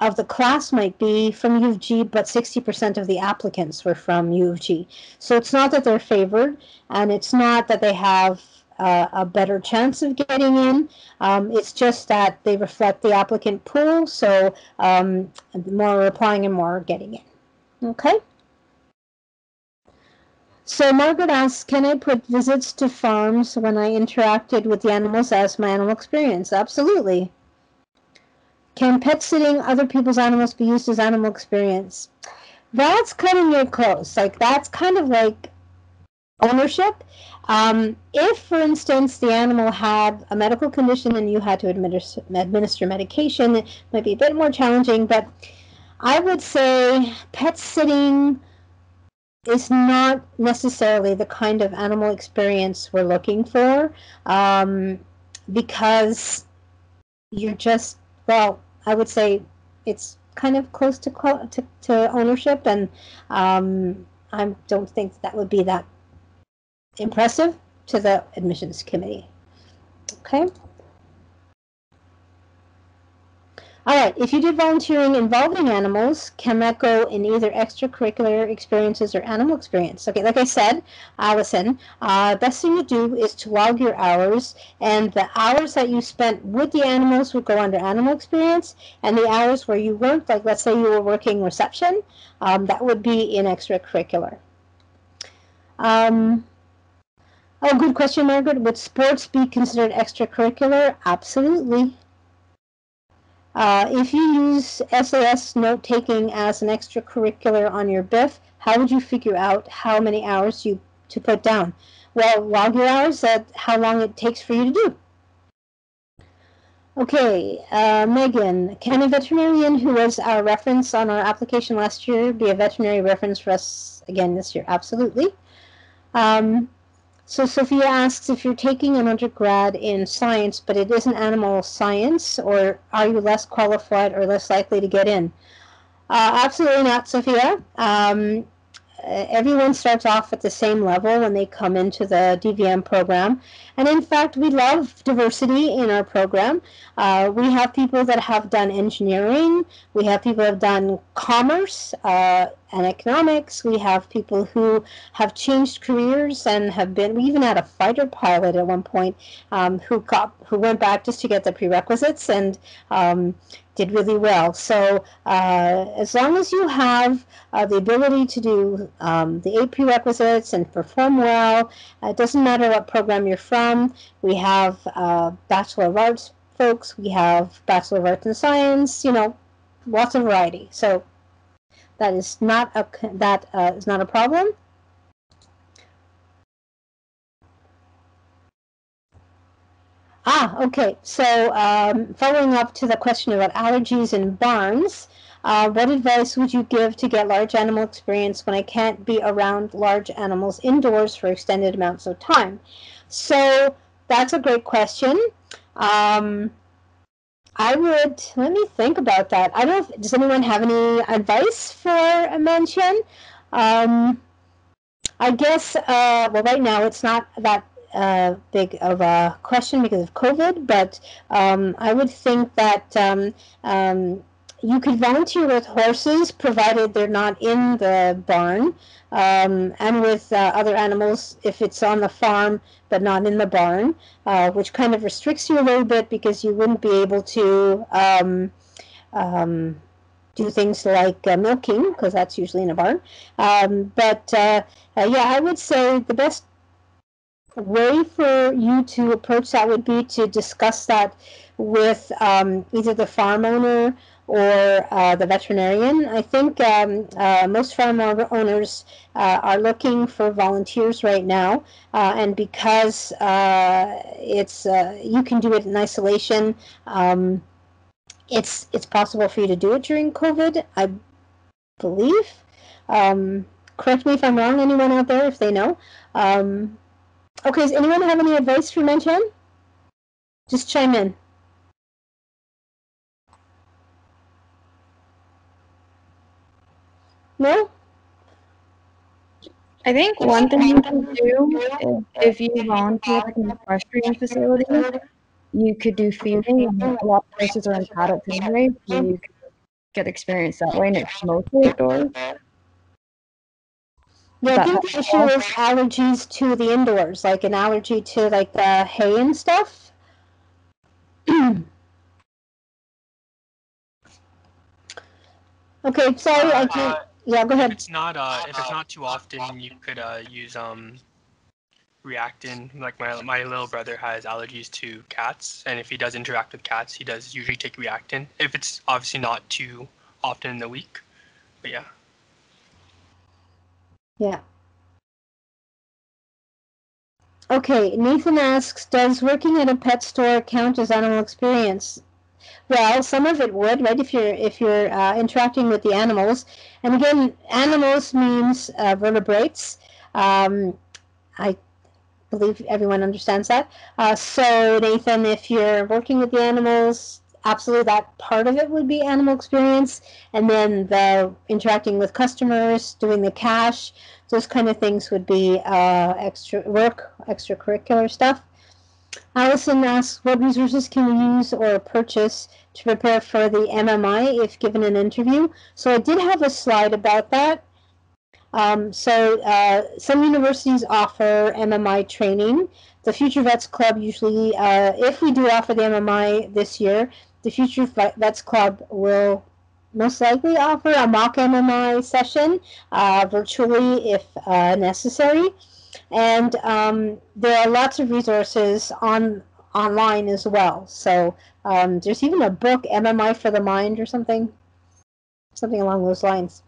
of the class might be from U of G, but 60% of the applicants were from U of G. So it's not that they're favored, and it's not that they have uh, a better chance of getting in. Um, it's just that they reflect the applicant pool, so um, more are applying and more are getting in. Okay? So Margaret asks, can I put visits to farms when I interacted with the animals as my animal experience? Absolutely. Can pet sitting other people's animals be used as animal experience? That's cutting it close. Like that's kind of like ownership. Um, if, for instance, the animal had a medical condition and you had to administer, administer medication, it might be a bit more challenging. But I would say pet sitting is not necessarily the kind of animal experience we're looking for um, because you're just well i would say it's kind of close to to, to ownership and um, i don't think that would be that impressive to the admissions committee. Okay All right, if you did volunteering involving animals, can that go in either extracurricular experiences or animal experience? Okay, like I said, Allison, uh, best thing to do is to log your hours, and the hours that you spent with the animals would go under animal experience, and the hours where you weren't, like let's say you were working reception, um, that would be in extracurricular. Um, oh, good question, Margaret. Would sports be considered extracurricular? Absolutely. Uh, if you use SAS note taking as an extracurricular on your BIF, how would you figure out how many hours you to put down? Well, log your hours at how long it takes for you to do. Okay, uh, Megan, can a veterinarian who was our reference on our application last year be a veterinary reference for us again this year? Absolutely. Um, so Sophia asks if you're taking an undergrad in science, but it isn't animal science, or are you less qualified or less likely to get in? Uh, absolutely not, Sophia. Um, everyone starts off at the same level when they come into the DVM program. And in fact, we love diversity in our program. Uh, we have people that have done engineering, we have people that have done commerce uh, and economics, we have people who have changed careers and have been, we even had a fighter pilot at one point um, who got who went back just to get the prerequisites and um, did really well. So uh, as long as you have uh, the ability to do um, the eight prerequisites and perform well, it doesn't matter what program you're from. We have uh, Bachelor of Arts folks, we have Bachelor of Arts in Science, you know, lots of variety. So that is not a that uh, is not a problem. Ah, okay. So um, following up to the question about allergies in barns, uh, what advice would you give to get large animal experience when I can't be around large animals indoors for extended amounts of time? So that's a great question. Um, I would let me think about that. I don't. Does anyone have any advice for a mention? Um, I guess. Uh, well, right now it's not that uh, big of a question because of COVID, but um, I would think that um, um, you could volunteer with horses provided they're not in the barn, um, and with uh, other animals if it's on the farm but not in the barn, uh, which kind of restricts you a little bit because you wouldn't be able to um, um, do things like uh, milking because that's usually in a barn. but uh, uh, yeah, I would say the best way for you to approach that would be to discuss that with um, either the farm owner or uh, the veterinarian. I think um, uh, most farm owners uh, are looking for volunteers right now, uh, and because uh, it's uh, you can do it in isolation. Um, it's it's possible for you to do it during COVID, I believe. Um, correct me if I'm wrong. Anyone out there, if they know. Um, Okay, does anyone have any advice for mention? Just chime in. No? I think one thing you can do is if you volunteer in the equestrian facility, you could do feeding. A lot of places are in paddocks anyway, so you could get experience that way, and it's mostly outdoors. Yeah, I think the issue is allergies to the indoors, like an allergy to like the hay and stuff. okay, sorry, I can't. Uh, yeah, go ahead. If it's not uh, if it's not too often, you could uh, use um, Reactine. Like my my little brother has allergies to cats, and if he does interact with cats, he does usually take Reactine. If it's obviously not too often in the week, but yeah. Yeah. Okay, Nathan asks, does working at a pet store count as animal experience? Well, some of it would, right? If you're if you're uh, interacting with the animals, and again, animals means uh, vertebrates. Um, I believe everyone understands that. Uh, so, Nathan, if you're working with the animals, absolutely that part of it would be animal experience, and then the interacting with customers, doing the cash, those kind of things would be uh, extra work, extracurricular stuff. Allison asks, what resources can we use or purchase to prepare for the MMI if given an interview? So I did have a slide about that. Um, so uh, some universities offer MMI training. The Future Vets Club usually, uh, if we do offer the MMI this year, the Future Vets Club will most likely offer a mock MMI session uh, virtually if uh, necessary. And um, there are lots of resources on online as well. So um, there's even a book, MMI for the Mind, or something, something along those lines.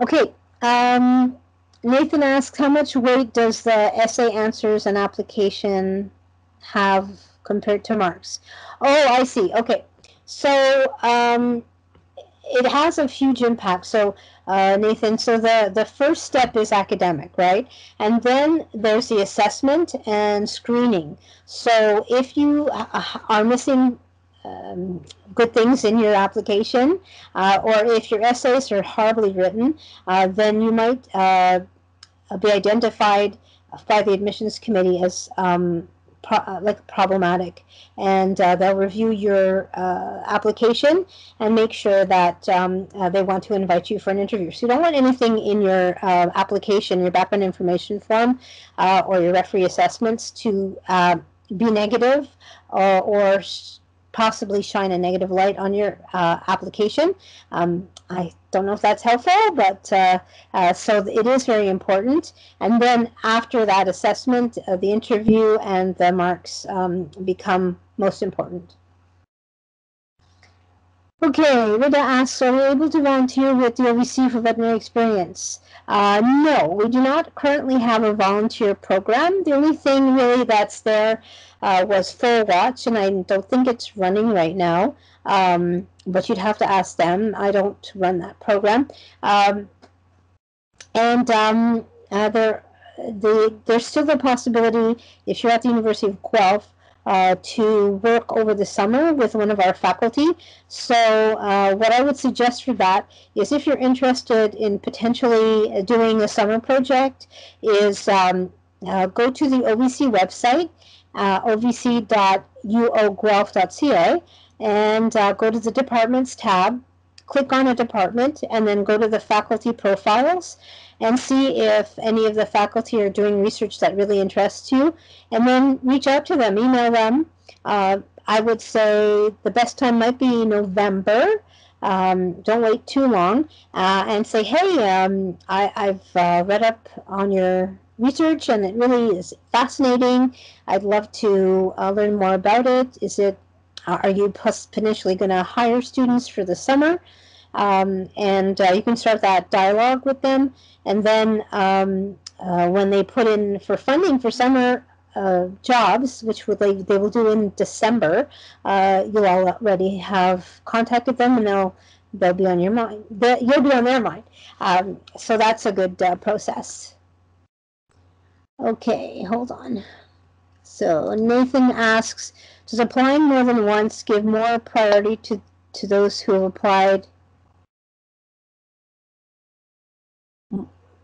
Okay. Um, Nathan asks, how much weight does the essay answers and application have compared to marks? Oh, I see. Okay. So um, it has a huge impact. So uh, Nathan, so the, the first step is academic, right? And then there's the assessment and screening. So if you uh, are missing um, good things in your application, uh, or if your essays are horribly written, uh, then you might uh, be identified by the admissions committee as um, pro- uh, like problematic, and uh, they'll review your uh, application and make sure that um, uh, they want to invite you for an interview. So you don't want anything in your uh, application, your background information form, uh, or your referee assessments to be negative or, or possibly shine a negative light on your uh, application. Um, I don't know if that's helpful, but uh, uh, so it is very important. And then after that assessment, uh, the interview and the marks um, become most important. Okay, Rita asks, are we able to volunteer with the OVC for veterinary experience? Uh, no, we do not currently have a volunteer program. The only thing really that's there uh, was Foal Watch, and I don't think it's running right now. Um, but you'd have to ask them. I don't run that program. Um, and um, uh, there, the, there's still the possibility, if you're at the University of Guelph, uh, to work over the summer with one of our faculty. So uh, what I would suggest for that is if you're interested in potentially doing a summer project is um, uh, go to the OVC website uh, ovc.uoguelph.ca and uh, go to the departments tab, click on a department, and then go to the faculty profiles and see if any of the faculty are doing research that really interests you, and then reach out to them, email them. Uh, I would say the best time might be November. Um, don't wait too long uh, and say, hey, um, I, have uh, read up on your research and it really is fascinating. I'd love to uh, learn more about it. Is it uh, are you potentially going to hire students for the summer? Um, and uh, you can start that dialogue with them. And then um, uh, when they put in for funding for summer uh, jobs, which they, they will do in December, uh, you'll already have contacted them and they'll they'll be on your mind. you'll be on their mind. Um, so that's a good process. Okay, hold on. So Nathan asks, does applying more than once give more priority to, to those who have applied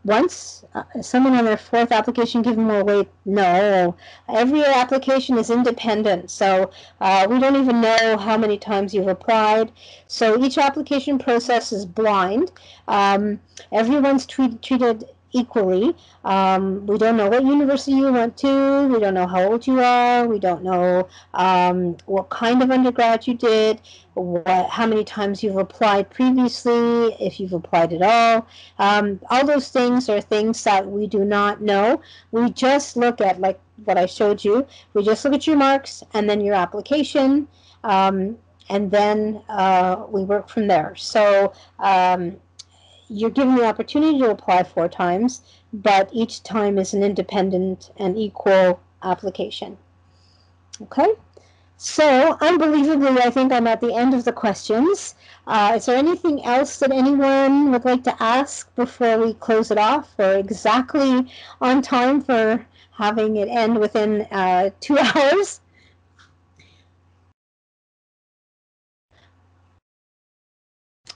once uh, someone on their fourth application give more weight no. Every application is independent so uh, we don't even know how many times you've applied. So each application process is blind. Um, everyone's treat, treated equally. Um, we don't know what university you went to. We don't know how old you are. We don't know um, what kind of undergrad you did, what, how many times you've applied previously, if you've applied at all. Um, all those things are things that we do not know. We just look at, like what I showed you, we just look at your marks and then your application. Um, and then uh, we work from there. So um, you're given the opportunity to apply four times, but each time is an independent and equal application. Okay, So, unbelievably, I think I'm at the end of the questions. Uh, is there anything else that anyone would like to ask before we close it off? We're exactly on time for having it end within uh, two hours.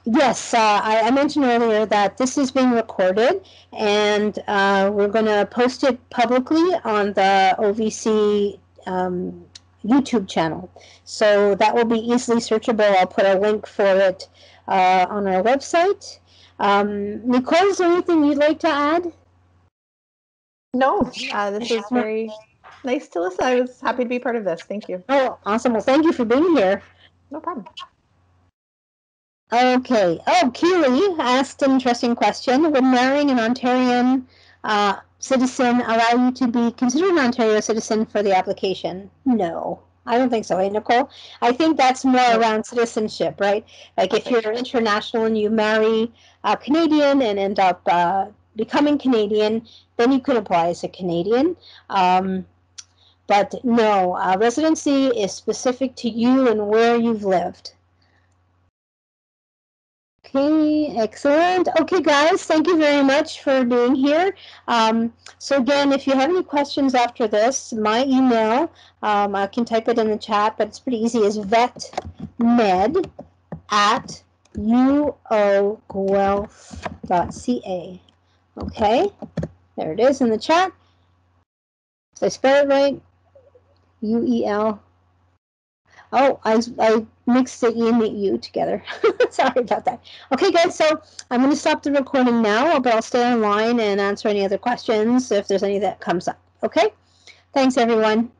Yes, uh, I, I, mentioned earlier that this is being recorded and uh, we're going to post it publicly on the OVC um, YouTube channel. So that will be easily searchable. I'll put a link for it uh, on our website. Um, Nicole, is there anything you'd like to add? No, uh, this is very nice to listen. I was happy to be part of this. Thank you. Oh, awesome. Well, thank you for being here. No problem. Okay. Oh, Keely asked an interesting question. Would marrying an Ontarian uh, citizen allow you to be considered an Ontario citizen for the application? No. I don't think so, hey Nicole? I think that's more around citizenship, right? Like if you're international and you marry a Canadian and end up uh, becoming Canadian, then you could apply as a Canadian. Um, but no, uh, residency is specific to you and where you've lived. Okay, excellent. Okay, guys, thank you very much for being here. Um, so again, if you have any questions after this, my email, um, I can type it in the chat, but it's pretty easy, is vetmed at uoguelph.ca. Okay, there it is in the chat. Did I spell it right? U-E-L Oh, I, I mixed the E and the U together. Sorry about that. Okay, guys, so I'm going to stop the recording now, but I'll stay online and answer any other questions if there's any that comes up. Okay? Thanks, everyone.